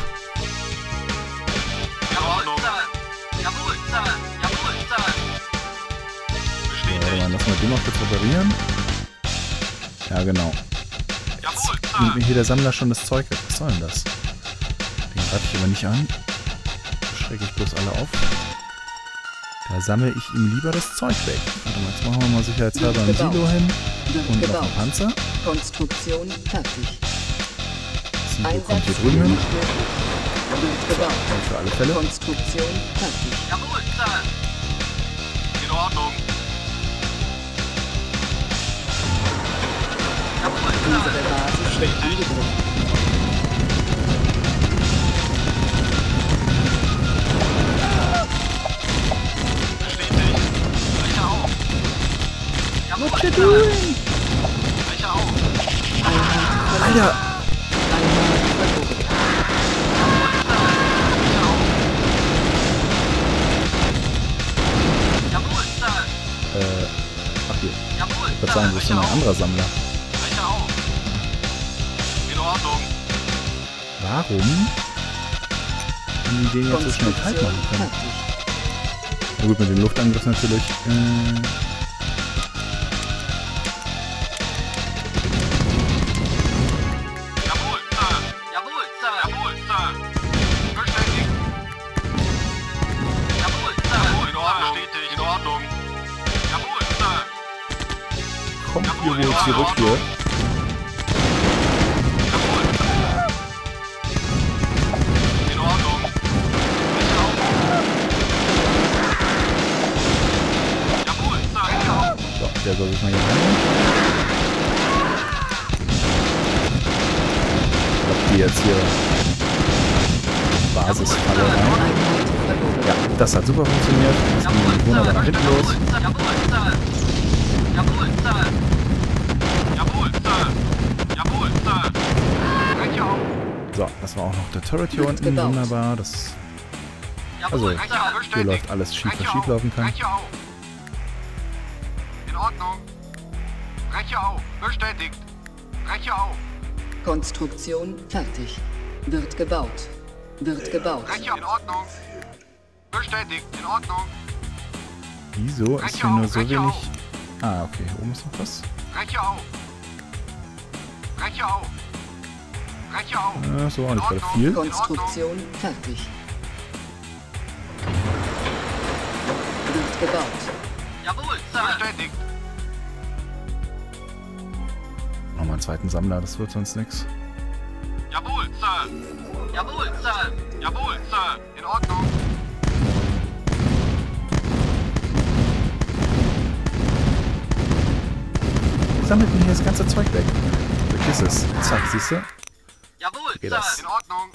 Speaker 1: So, dann lassen wir den noch kurz reparieren. Ja, genau.
Speaker 2: Jawohl,
Speaker 1: Nimmt mir hier der Sammler schon das Zeug weg. Was soll denn das? Den greife ich aber nicht an. Schrecke ich bloß alle auf. Da sammle ich ihm lieber das Zeug weg. Warte mal, jetzt machen wir mal sicherheitshalber ein. Silo hin. Und noch
Speaker 3: gebaut.
Speaker 1: ein Panzer.
Speaker 3: Konstruktion fertig.
Speaker 1: Silo kommt
Speaker 3: Einsatz
Speaker 1: hier drüben hin. Für alle Fälle.
Speaker 3: Konstruktion fertig.
Speaker 2: Jawohl, Sir. In Ordnung.
Speaker 3: Unsere Basis wird angegriffen.
Speaker 1: What you doing? Alter! Äh, ach hier. Ich würde sagen, das ist
Speaker 2: Brecher
Speaker 1: ein anderer Sammler. Warum haben die den jetzt so schnell kalt machen können? Na gut, mit dem Luftangriff natürlich. Äh,
Speaker 2: Jawohl, Sir. Jawohl, Sir. Jawohl,
Speaker 1: jetzt hier Basisfalle rein. Ja, das hat super funktioniert. Bewohner aber
Speaker 2: Sir.
Speaker 1: nach hinten los. So, das war auch noch der Turret hier unten.
Speaker 3: gebaut.
Speaker 1: Wunderbar. Das Also, hier läuft alles schief, was schief
Speaker 2: auf.
Speaker 1: laufen kann.
Speaker 2: In Ordnung. Brecher auf. Bestätigt. Brecher auf.
Speaker 3: Konstruktion fertig. Wird gebaut. Wird gebaut.
Speaker 2: Brecher in Ordnung. Bestätigt. In Ordnung.
Speaker 1: Wieso ist hier nur so wenig... Ah, okay. Hier oben ist noch was.
Speaker 2: Brecher auf. Brecher auf. Brecher auf.
Speaker 1: Äh, so, auch nicht gerade viel.
Speaker 3: Konstruktion fertig. Wird gebaut.
Speaker 2: Jawohl, Sir. Bestätigt.
Speaker 1: Einen zweiten Sammler, das wird sonst nichts.
Speaker 2: Jawohl, Sir. Jawohl, Sir. Jawohl, Sir. In Ordnung.
Speaker 1: Sammelt mir hier das ganze Zeug weg. Vergiss es. Zack, siehst du?
Speaker 2: Jawohl, Sir.
Speaker 1: das?
Speaker 2: In Ordnung.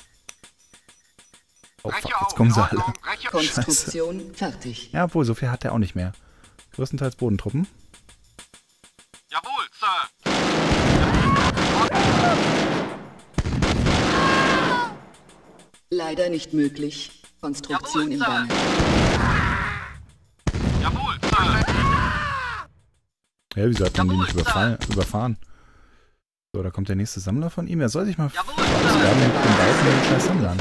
Speaker 1: Oh, fuck, jetzt kommen sie alle.
Speaker 3: Konstruktion fertig.
Speaker 1: Ja, obwohl, so viel hat er auch nicht mehr. Größtenteils Bodentruppen.
Speaker 2: Jawohl, Sir.
Speaker 3: Leider nicht möglich. Konstruktion im Gange.
Speaker 2: Jawohl, Sir.
Speaker 1: Ja, wieso hat man die nicht überfahren? So, da kommt der nächste Sammler von ihm. Er soll sich mal
Speaker 2: Jawohl,
Speaker 1: mit den den scheiß Sammlern.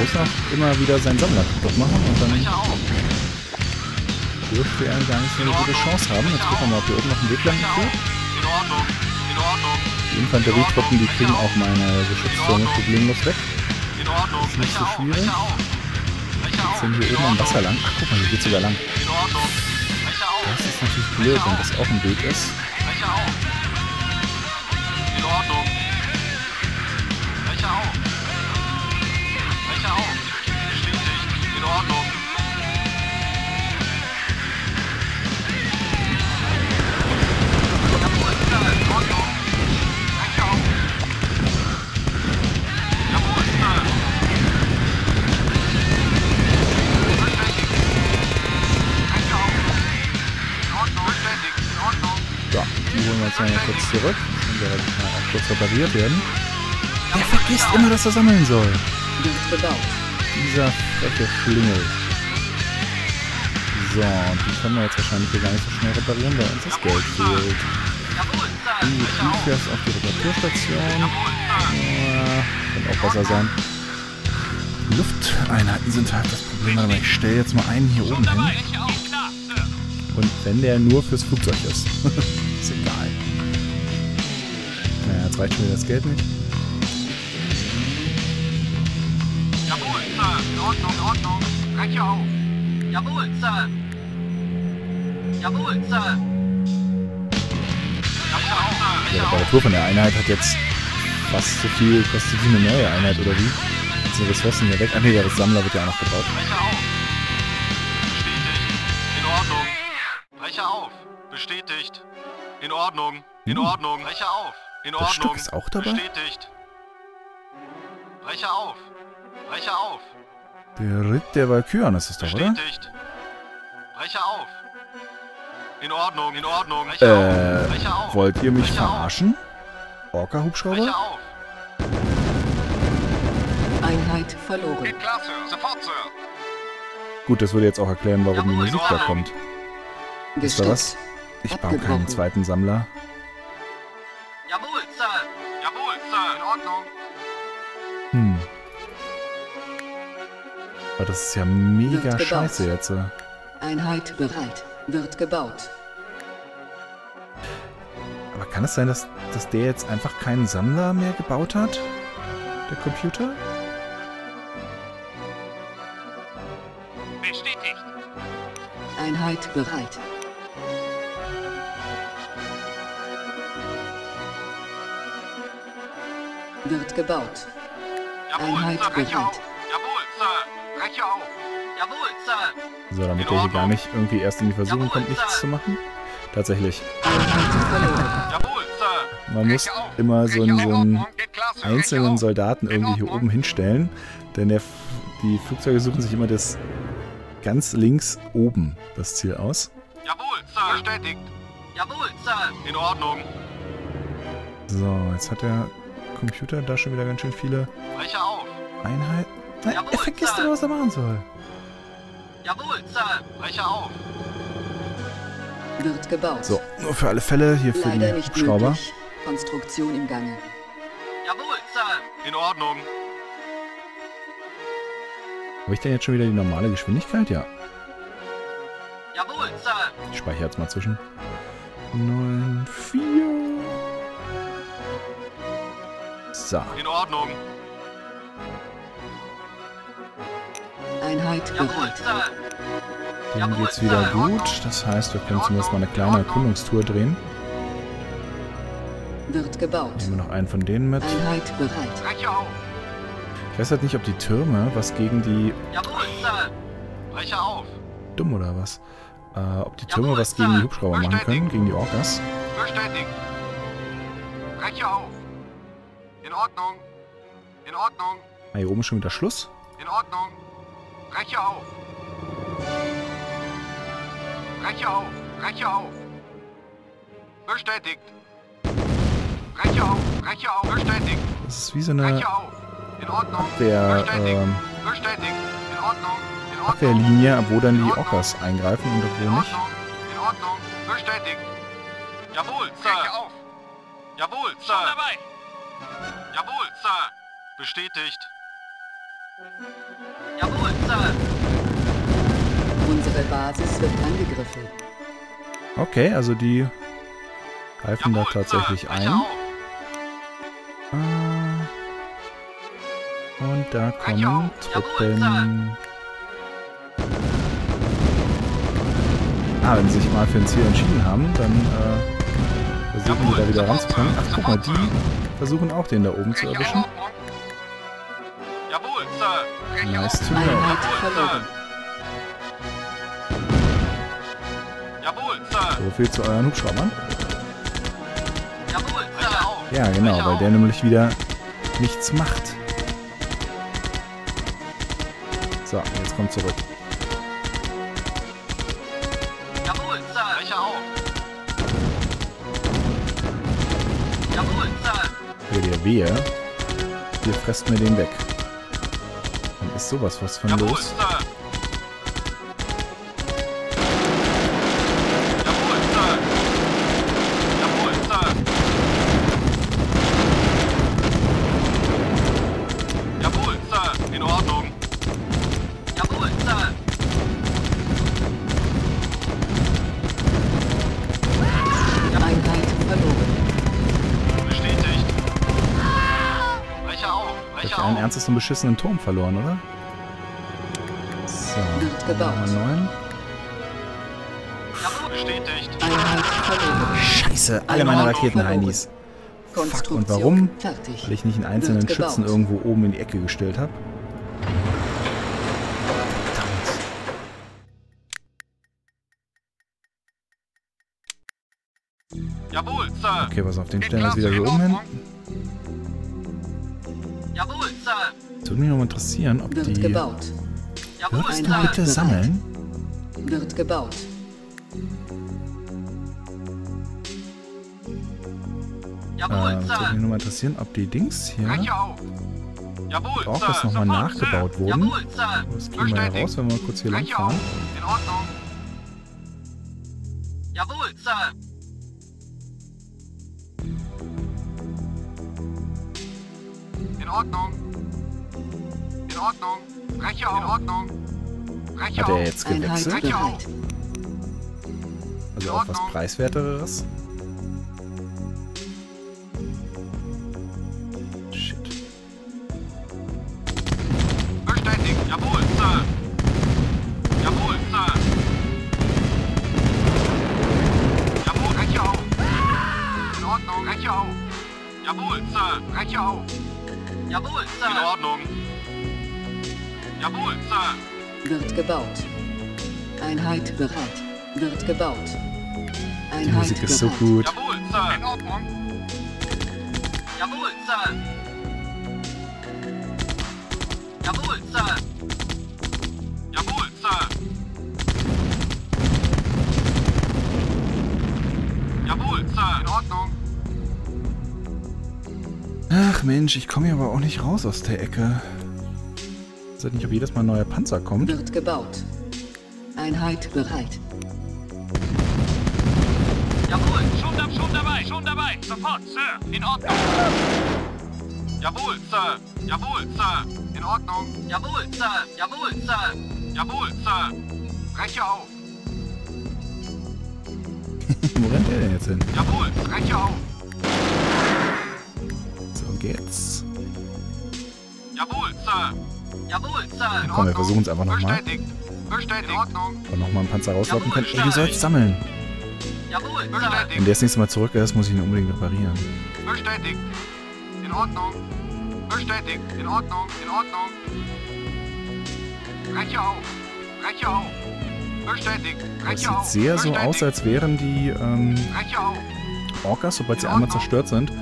Speaker 1: Bloß noch immer wieder seinen Sammler kaputt machen und dann dürfte er gar nicht so eine gute Chance haben. Jetzt gucken wir mal, ob hier oben noch ein Weg lang
Speaker 2: Ordnung.
Speaker 1: Die Infanterietruppen, die kriegen auch meine Geschütztürme problemlos weg.
Speaker 2: Ordnung.
Speaker 1: Ist nicht so schwierig.
Speaker 2: Auf.
Speaker 1: Sind hier
Speaker 2: In
Speaker 1: oben am. Wasser lang. Ach, guck mal, hier geht's sogar lang. Das ist natürlich blöd, wenn das auch ein Weg ist. Zurück. Und der mal auch kurz repariert werden. Der vergisst immer, dass er sammeln soll. Dieser freche Schlingel. So, und die können wir jetzt wahrscheinlich hier gar nicht so schnell reparieren, weil uns das Geld fehlt. Du fährst auf die Reparaturstation. Ja, könnte auch besser sein. Lufteinheiten sind halt das Problem, aber ich stelle jetzt mal einen hier oben hin. Und wenn der nur fürs Flugzeug ist. [laughs] ist egal. Reicht wieder das Geld nicht.
Speaker 2: Jawohl, Sir. In Ordnung, in Ordnung. Breche auf. Jawohl, Sir. Jawohl, Sir. Jawohl, Sir.
Speaker 1: Die. Reparatur von der Einheit hat jetzt fast so viel, kostet wie eine neue Einheit, oder wie? Jetzt sind Ressourcen hier weg. Ah nee, der Sammler wird ja auch noch gebaut.
Speaker 2: Breche auf. Bestätigt. In Ordnung. Breche auf. Bestätigt. In Ordnung. In
Speaker 1: Hm.
Speaker 2: Ordnung. Breche auf. In
Speaker 1: Das
Speaker 2: Ordnung.
Speaker 1: Stück ist auch dabei?
Speaker 2: Bestätigt. Breche auf. Breche auf.
Speaker 1: Der Ritt der Valkyren ist das doch, oder?
Speaker 2: Bestätigt. Breche auf. In Ordnung, in Ordnung. Breche
Speaker 1: Äh,
Speaker 2: auf. Breche auf.
Speaker 1: wollt ihr mich
Speaker 2: Breche
Speaker 1: verarschen?
Speaker 2: Breche
Speaker 1: Orca-Hubschrauber?
Speaker 2: auf.
Speaker 3: Einheit verloren.
Speaker 2: Geht klar, Sir. Sofort, Sir.
Speaker 1: Gut, das würde jetzt auch erklären, warum die Musik da kommt. Wisst ihr was? Ich baue keinen zweiten Sammler. Hm. Aber das ist ja mega scheiße jetzt. äh.
Speaker 3: Einheit bereit. Wird gebaut.
Speaker 1: Aber kann es sein, dass, dass der jetzt einfach keinen Sammler mehr gebaut hat? Der Computer?
Speaker 2: Bestätigt.
Speaker 3: Einheit bereit. Wird gebaut.
Speaker 2: Jawohl,
Speaker 3: Einheit
Speaker 2: Sir. Breche
Speaker 3: bereit.
Speaker 2: auf. Jawohl, Sir. Breche auf. Jawohl, Sir.
Speaker 1: So, damit der hier gar nicht irgendwie erst in die Versuchung kommt, nichts zu machen. Tatsächlich. Man muss immer so einen, so einen einzelnen. Soldaten irgendwie hier oben hinstellen. Denn der, F- die Flugzeuge suchen sich immer das ganz links oben das Ziel aus.
Speaker 2: Jawohl, Sir. Bestätigt. Jawohl, Sir. In Ordnung.
Speaker 1: So, jetzt hat der Computer da schon wieder ganz schön viele. Einheiten. Nein,
Speaker 2: Jawohl,
Speaker 1: er vergisst
Speaker 2: Sir.
Speaker 1: immer, was er machen soll.
Speaker 2: Jawohl, Sir. Breche auf.
Speaker 3: Wird gebaut.
Speaker 1: So, nur für alle Fälle hier für
Speaker 3: Leider
Speaker 1: die
Speaker 3: nicht
Speaker 1: Hubschrauber.
Speaker 3: möglich. Konstruktion im Gange.
Speaker 2: Jawohl, Sir. In Ordnung.
Speaker 1: Habe ich denn jetzt schon wieder die normale Geschwindigkeit? Ja.
Speaker 2: Jawohl, Sir.
Speaker 1: Ich speichere jetzt mal zwischen. 9, 4. So,
Speaker 2: In Ordnung.
Speaker 3: Einheit bereit.
Speaker 1: Dem geht's wieder gut. Das heißt, wir können
Speaker 2: In
Speaker 1: zumindest mal eine kleine. Erkundungstour drehen.
Speaker 3: Wird gebaut.
Speaker 1: Nehmen wir noch einen von denen mit.
Speaker 3: Einheit bereit.
Speaker 1: Ich weiß halt nicht, ob die Türme was gegen die...
Speaker 2: Jawohl, Sir. Breche auf.
Speaker 1: Dumm oder was? Äh, ob die Türme was gegen die. Hubschrauber machen können, gegen die Orcas.
Speaker 2: Bestätigt. Breche auf. In Ordnung. In Ordnung.
Speaker 1: Ah, hier oben ist schon wieder Schluss.
Speaker 2: In Ordnung. Breche auf. Breche auf. Breche auf. Bestätigt. Breche auf. Breche auf. Bestätigt.
Speaker 1: Das ist wie so eine
Speaker 2: Breche auf. In Ordnung.
Speaker 1: Abwehr,
Speaker 2: Bestätigt.
Speaker 1: ähm,
Speaker 2: Bestätigt. In Ordnung. In Ordnung.
Speaker 1: Abwehrlinie, wo dann die. Orcas eingreifen und obwohl nicht.
Speaker 2: Ordnung. In Ordnung. Bestätigt. Jawohl, Sir. Breche auf. Jawohl, Sir. Schon dabei. Jawohl, Sir. Bestätigt. Jawohl, Sir.
Speaker 3: Unsere Basis wird angegriffen.
Speaker 1: Okay, also die greifen da
Speaker 2: Jawohl,
Speaker 1: tatsächlich
Speaker 2: Sir.
Speaker 1: Ein. Äh, Und da kommen Truppen. Ah, wenn sie sich mal für ein Ziel entschieden haben, dann äh, versuchen die
Speaker 2: Jawohl,
Speaker 1: da wieder ranzukommen. Ach, guck mal, die versuchen auch den da oben zu erwischen.
Speaker 2: Jawohl, Sir.
Speaker 1: Nice to know.
Speaker 2: Jawohl. Sir. Jawohl, Sir.
Speaker 1: So viel zu euren Hubschraubern.
Speaker 2: Jawohl, Breche auf.
Speaker 1: Ja, genau, weil der nämlich wieder nichts macht. So, jetzt kommt zurück. Wehe. Ihr fresst mir den weg. Dann ist sowas was von
Speaker 2: Jawohl,
Speaker 1: los.
Speaker 2: Brecher
Speaker 1: allen
Speaker 2: auf.
Speaker 1: Ernstes einen beschissenen Turm verloren, oder? So. Nummer 9.
Speaker 2: Jawohl, bestätigt.
Speaker 1: Scheiße, alle meine
Speaker 3: Einheit
Speaker 1: Raketen
Speaker 3: verloren.
Speaker 1: Heinis. Fuck, und warum?
Speaker 3: Fertig.
Speaker 1: Weil ich nicht einen einzelnen Schützen irgendwo oben in die Ecke gestellt habe.
Speaker 2: Jawohl, Sir.
Speaker 1: Okay, pass auf, den stellen wir wieder hier oben hin.
Speaker 2: Jawohl, Sir.
Speaker 1: Es würde mich noch mal interessieren, ob
Speaker 3: Wird
Speaker 1: die...
Speaker 3: gebaut.
Speaker 2: Jawohl,
Speaker 1: Würdest du
Speaker 2: Sir.
Speaker 1: bitte
Speaker 3: bereit.
Speaker 1: sammeln?
Speaker 3: Wird gebaut.
Speaker 2: Jawohl,
Speaker 1: Äh, es würde
Speaker 2: Sir.
Speaker 1: mich nur mal interessieren, ob die Dings hier...
Speaker 2: Jawohl,
Speaker 1: Auch
Speaker 2: Sir.
Speaker 1: das noch mal
Speaker 2: Sofort,
Speaker 1: nachgebaut
Speaker 2: Sir.
Speaker 1: wurden.
Speaker 2: Jawohl, Sir.
Speaker 1: Das kriegen wir ja
Speaker 2: Bestätigt.
Speaker 1: raus, wenn wir mal kurz hier lang
Speaker 2: Brecher auf.
Speaker 1: fahren.
Speaker 2: In Ordnung. Jawohl, Sir. Ordnung. In Ordnung. Brecher auf. In Ordnung. Brecher
Speaker 1: Hat er
Speaker 2: auf.
Speaker 1: jetzt gewechselt? Also auf was
Speaker 2: Ordnung.
Speaker 1: Preiswerteres?
Speaker 3: Gebaut. Einheit
Speaker 1: Die Musik ist so gut.
Speaker 2: Jawohl, Sir. In Ordnung. Jawohl, Sir. Jawohl, Sir. Jawohl, Sir. Jawohl, Sir. In Ordnung.
Speaker 1: Ach Mensch, ich komme hier aber auch nicht raus aus der Ecke. Ich weiß nicht, ob jedes Mal ein neuer Panzer kommt.
Speaker 3: Wird gebaut. Einheit bereit.
Speaker 2: Jawohl, schon, da, schon dabei, schon dabei. Sofort, Sir. In Ordnung. Jawohl, Sir. Jawohl, Sir. In Ordnung. Jawohl, Sir. Jawohl, Sir. Jawohl, Sir. Breche auf. [laughs]
Speaker 1: Wo rennt der denn jetzt hin?
Speaker 2: Jawohl, breche auf.
Speaker 1: So geht's.
Speaker 2: Jawohl, Sir. Jawohl, Sir.
Speaker 1: Komm, wir versuchen's einfach noch mal.
Speaker 2: Bestätigt. Bestätigt. In Ordnung.
Speaker 1: Und nochmal einen Panzer rauslocken können. Ey, du sollst sammeln.
Speaker 2: Jawohl,
Speaker 1: Wenn der das nächste Mal zurück ist, muss ich ihn unbedingt reparieren.
Speaker 2: Bestätigt. In Ordnung. Bestätigt. In Ordnung. In Ordnung. Breche auf. Breche auf. Bestätigt.
Speaker 1: Das
Speaker 2: Breche
Speaker 1: sieht
Speaker 2: auf.
Speaker 1: sehr so
Speaker 2: Bestätigt.
Speaker 1: aus, als wären die ähm. Orcas, sobald sie
Speaker 2: In
Speaker 1: einmal zerstört sind,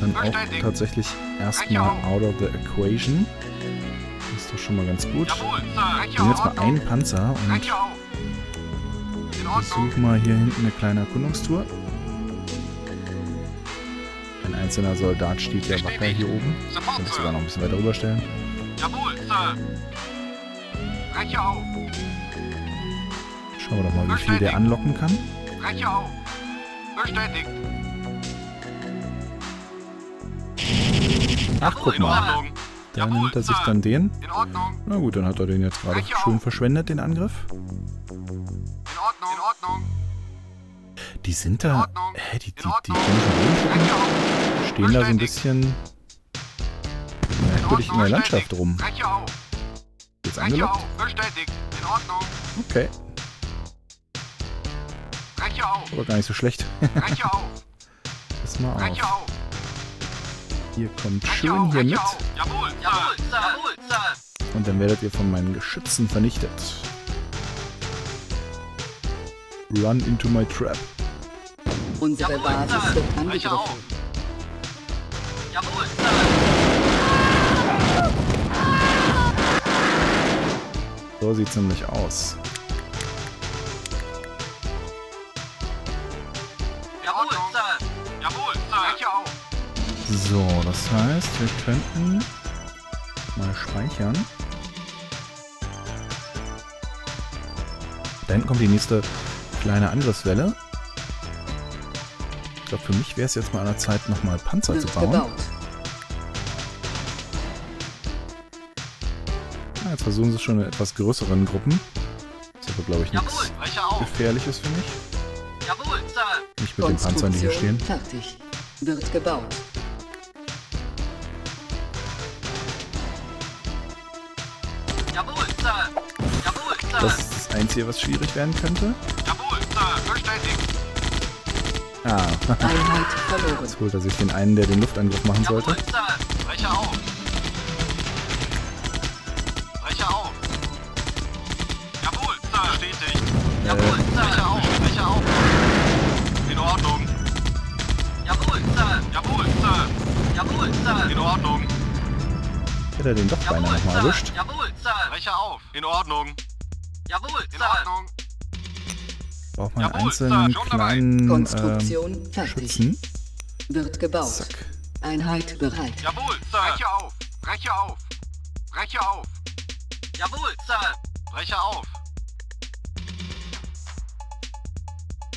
Speaker 1: dann auch
Speaker 2: Bestätigt.
Speaker 1: tatsächlich erstmal out of the equation. Das ist doch schon mal ganz gut.
Speaker 2: Jawohl, Sir. Breche
Speaker 1: jetzt mal einen Panzer und
Speaker 2: Ordnung.
Speaker 1: versuchen mal hier hinten eine kleine Erkundungstour. Ein einzelner Soldat steht ja wacker hier oben. Ich sogar noch ein bisschen weiter rüberstellen.
Speaker 2: Jawohl, Sir. Breche auf.
Speaker 1: Schauen wir doch mal, wie viel der anlocken kann.
Speaker 2: Breche auf. Bestätigt.
Speaker 1: Ach, guck mal. Da
Speaker 2: Jawohl,
Speaker 1: nimmt er sich dann den.
Speaker 2: In Ordnung.
Speaker 1: Na gut, dann hat er den jetzt gerade schön verschwendet, den Angriff.
Speaker 2: In Ordnung. In Ordnung.
Speaker 1: Die sind
Speaker 2: In
Speaker 1: da... Hä, die, die, die. Bodentypen stehen da so ein bisschen merkwürdig in der Landschaft rum. Jetzt angelockt? Okay, aber gar nicht so schlecht. Pass [laughs] mal auf. Ihr kommt schön hier mit und dann werdet ihr von meinen Geschützen vernichtet. Run into my trap.
Speaker 3: Unsere Basis wird angegriffen.
Speaker 2: Jawohl.
Speaker 1: So sieht's nämlich aus. So, das heißt, wir könnten mal speichern. Da hinten kommt die nächste kleine Angriffswelle. Ich glaube, für mich wäre es jetzt mal an der Zeit, nochmal Panzer zu bauen.
Speaker 3: gebaut.
Speaker 1: Ja, jetzt versuchen sie es schon in etwas größeren Gruppen. Das ist aber, glaube ich,
Speaker 2: Jawohl,
Speaker 1: nichts
Speaker 2: auf.
Speaker 1: Gefährliches für mich.
Speaker 2: Jawohl.
Speaker 1: Nicht mit den Panzern, die hier stehen.
Speaker 3: fertig. Wird gebaut.
Speaker 1: Einzige, was schwierig werden könnte.
Speaker 2: Jawohl, Sir. Bestätigt.
Speaker 1: Ah,
Speaker 3: Einheit verloren.
Speaker 1: jetzt holt er sich den einen, der den Luftangriff machen
Speaker 2: Jawohl,
Speaker 1: sollte.
Speaker 2: Sir. Breche auf. Breche auf. Jawohl, Sir. Bestätigt. Jawohl, Sir. Breche auf. Breche auf. In Ordnung. Jawohl, Sir. Jawohl, Sir. Jawohl, Sir. In Ordnung.
Speaker 1: Hätte er den doch beinahe
Speaker 2: Jawohl,
Speaker 1: nochmal erwischt.
Speaker 2: Jawohl, Sir. Breche auf. In Ordnung. Jawohl, In Ordnung.
Speaker 1: Braucht man
Speaker 2: Jawohl,
Speaker 1: einzelnen
Speaker 2: Sir, schon dabei.
Speaker 1: kleinen ähm,
Speaker 3: Konstruktion fertig.
Speaker 1: Schützen.
Speaker 3: Wird gebaut.
Speaker 1: Zack.
Speaker 3: Einheit bereit.
Speaker 2: Jawohl, Sir. Breche auf. Breche auf. Breche auf. Jawohl, Sir. Breche auf.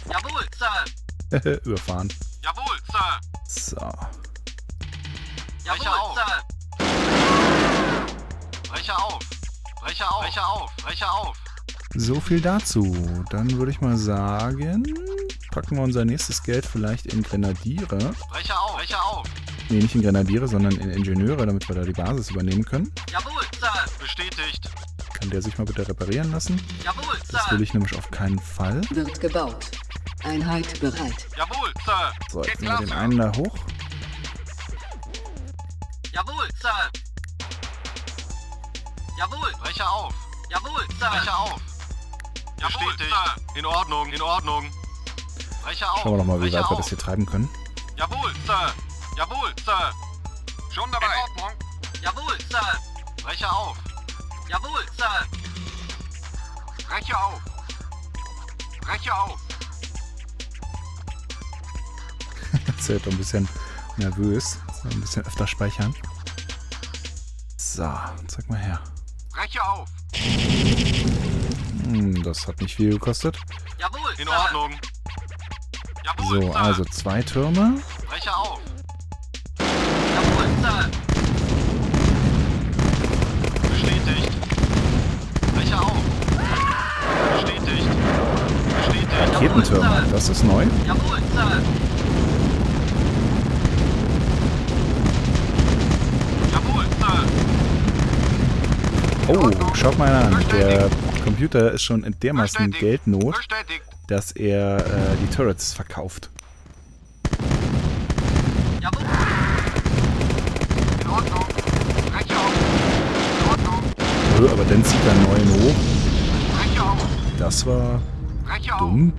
Speaker 2: Jawohl, Sir. [laughs]
Speaker 1: Überfahren.
Speaker 2: Jawohl, Sir.
Speaker 1: So.
Speaker 2: Breche auf. Sir. Breche auf. Breche auf. Breche auf. Breche auf.
Speaker 1: So viel dazu. Dann würde ich mal sagen, packen wir unser nächstes Geld vielleicht in Grenadiere.
Speaker 2: Breche auf. Breche auf.
Speaker 1: Nee, nicht in Grenadiere, sondern in Ingenieure, damit wir da die Basis übernehmen können.
Speaker 2: Jawohl, Sir. Bestätigt.
Speaker 1: Kann der sich mal bitte reparieren lassen?
Speaker 2: Jawohl,
Speaker 1: Das will
Speaker 2: Sir.
Speaker 1: ich nämlich auf keinen Fall.
Speaker 3: Wird gebaut. Einheit bereit.
Speaker 2: Jawohl, Sir.
Speaker 1: So, jetzt nehmen wir den einen da hoch.
Speaker 2: Jawohl, Sir. Jawohl. Breche auf. Jawohl, Sir. Breche auf. Jawohl, Sir. In Ordnung, in Ordnung. Breche auf.
Speaker 1: Schauen wir noch mal, wie weit wir das hier treiben können.
Speaker 2: Jawohl, Sir. Jawohl, Sir. Schon dabei. In Ordnung. Jawohl, Sir. Breche auf. Jawohl, Sir. Breche auf. Breche auf. [laughs]
Speaker 1: Jetzt wird er ein bisschen nervös. Ein bisschen öfter speichern. So, zeig mal her.
Speaker 2: Breche auf.
Speaker 1: Hm, das hat nicht viel gekostet.
Speaker 2: Jawohl, In Ordnung. Jawohl,
Speaker 1: So,
Speaker 2: Sir.
Speaker 1: also zwei Türme.
Speaker 2: Breche auf. Jawohl, Sir. Bestätigt. Breche auf. Bestätigt. Bestätigt.
Speaker 1: Raketentürme, das ist neu.
Speaker 2: Jawohl, Sir. Jawohl, Sir.
Speaker 1: Oh, schaut mal an. Der Computer ist schon in dermaßen. Geldnot, dass er äh, die Turrets verkauft.
Speaker 2: Jawohl. In Ordnung. Breche auf. In Ordnung.
Speaker 1: Aber dann zieht er einen neuen hoch.
Speaker 2: Breche auf.
Speaker 1: Das war dumm.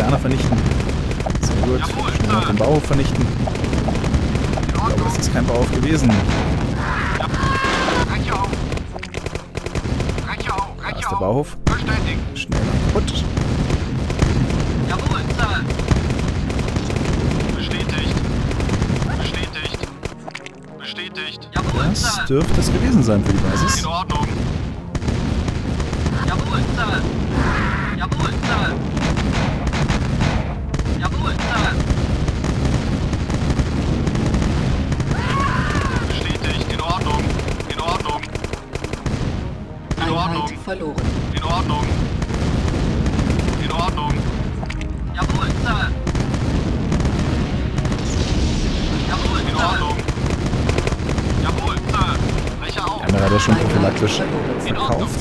Speaker 1: Kaserne vernichten. Sehr gut. Schnell noch den Bauhof vernichten. Ich glaube, das ist kein Bauhof gewesen. Da ist der. Bauhof. Schnell kaputt.
Speaker 2: Jawohl, Sir. Bestätigt. Bestätigt. Bestätigt. Jawohl,
Speaker 1: Das dürfte es gewesen sein für die Basis.
Speaker 2: In Ordnung. Jawohl, Sir. Jawohl,
Speaker 3: verloren.
Speaker 2: In Ordnung. In Ordnung. Jawohl, Sir. Jawohl, in Ordnung. Jawohl, Sir. Breche auf.
Speaker 1: Der andere hat ja schon prophylaktisch
Speaker 2: In Ordnung.
Speaker 1: verkauft.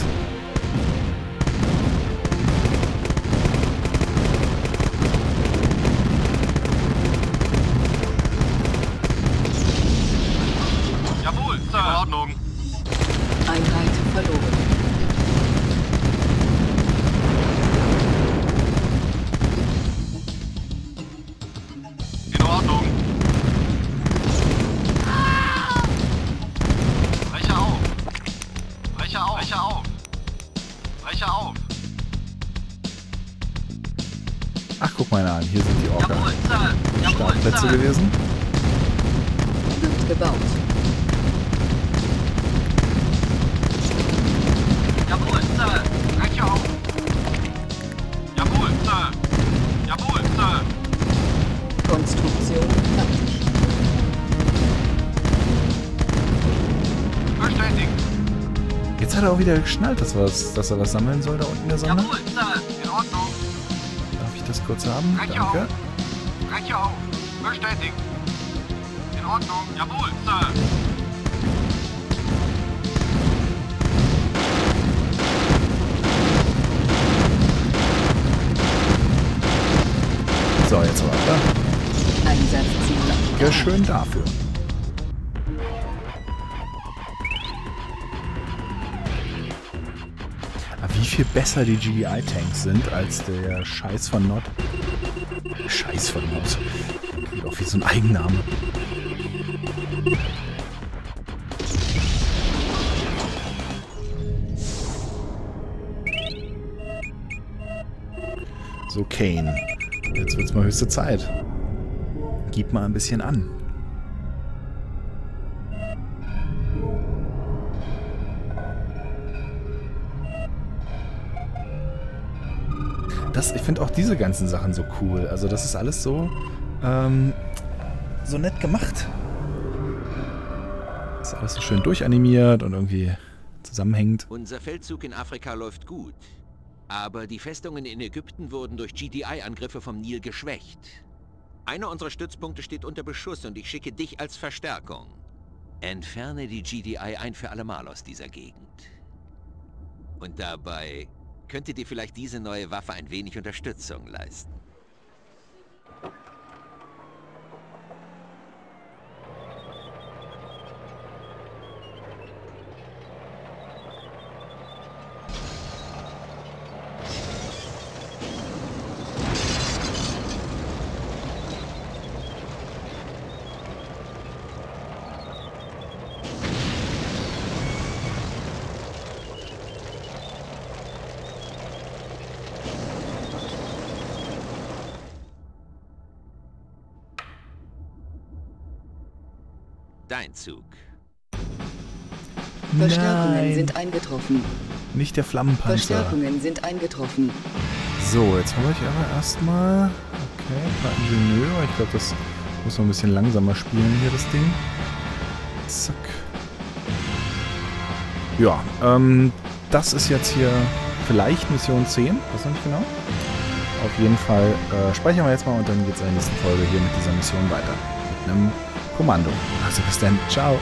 Speaker 1: Er wieder geschnallt, dass, was, dass er was sammeln soll da unten in der Sonne.
Speaker 2: Jawohl, Sir. In Ordnung.
Speaker 1: Darf ich das kurz haben?
Speaker 2: Breche
Speaker 1: Danke.
Speaker 2: auf. Breche auf. Bestätigt. In Ordnung. Jawohl, Sir.
Speaker 1: So, jetzt weiter.
Speaker 3: Einsatzziel.
Speaker 1: Dankeschön dafür. Besser die GDI-Tanks sind als der Scheiß von Nord. Scheiß von Nord. Klingt auch wie so ein Eigenname. So, Kane. Jetzt wird's mal höchste Zeit. Gib mal ein bisschen an. Das, ich finde auch diese ganzen Sachen so cool. Also das ist alles so, ähm, so nett gemacht. Ist alles so schön durchanimiert und irgendwie zusammenhängend.
Speaker 6: Unser Feldzug in Afrika läuft gut. Aber die Festungen in Ägypten wurden durch GDI-Angriffe vom Nil geschwächt. Einer unserer Stützpunkte steht unter Beschuss und ich schicke dich als Verstärkung. Entferne die GDI ein für allemal aus dieser Gegend. Und dabei könnte dir vielleicht diese neue Waffe ein wenig Unterstützung leisten. Dein Zug.
Speaker 3: Verstärkungen
Speaker 1: Nein,
Speaker 3: sind eingetroffen.
Speaker 1: nicht der Flammenpanzer.
Speaker 3: Verstärkungen sind eingetroffen.
Speaker 1: So, jetzt habe ich aber erstmal... Okay, ein paar Ingenieure. Ich glaube, das muss noch ein bisschen langsamer spielen hier, das Ding. Zack. Ja, ähm, das ist jetzt hier vielleicht Mission 10. Weiß noch nicht genau. Auf jeden Fall äh, speichern wir jetzt mal und dann geht es in der nächsten Folge hier mit dieser Mission weiter. Mit einem Kommando. Also bis dann. Ciao.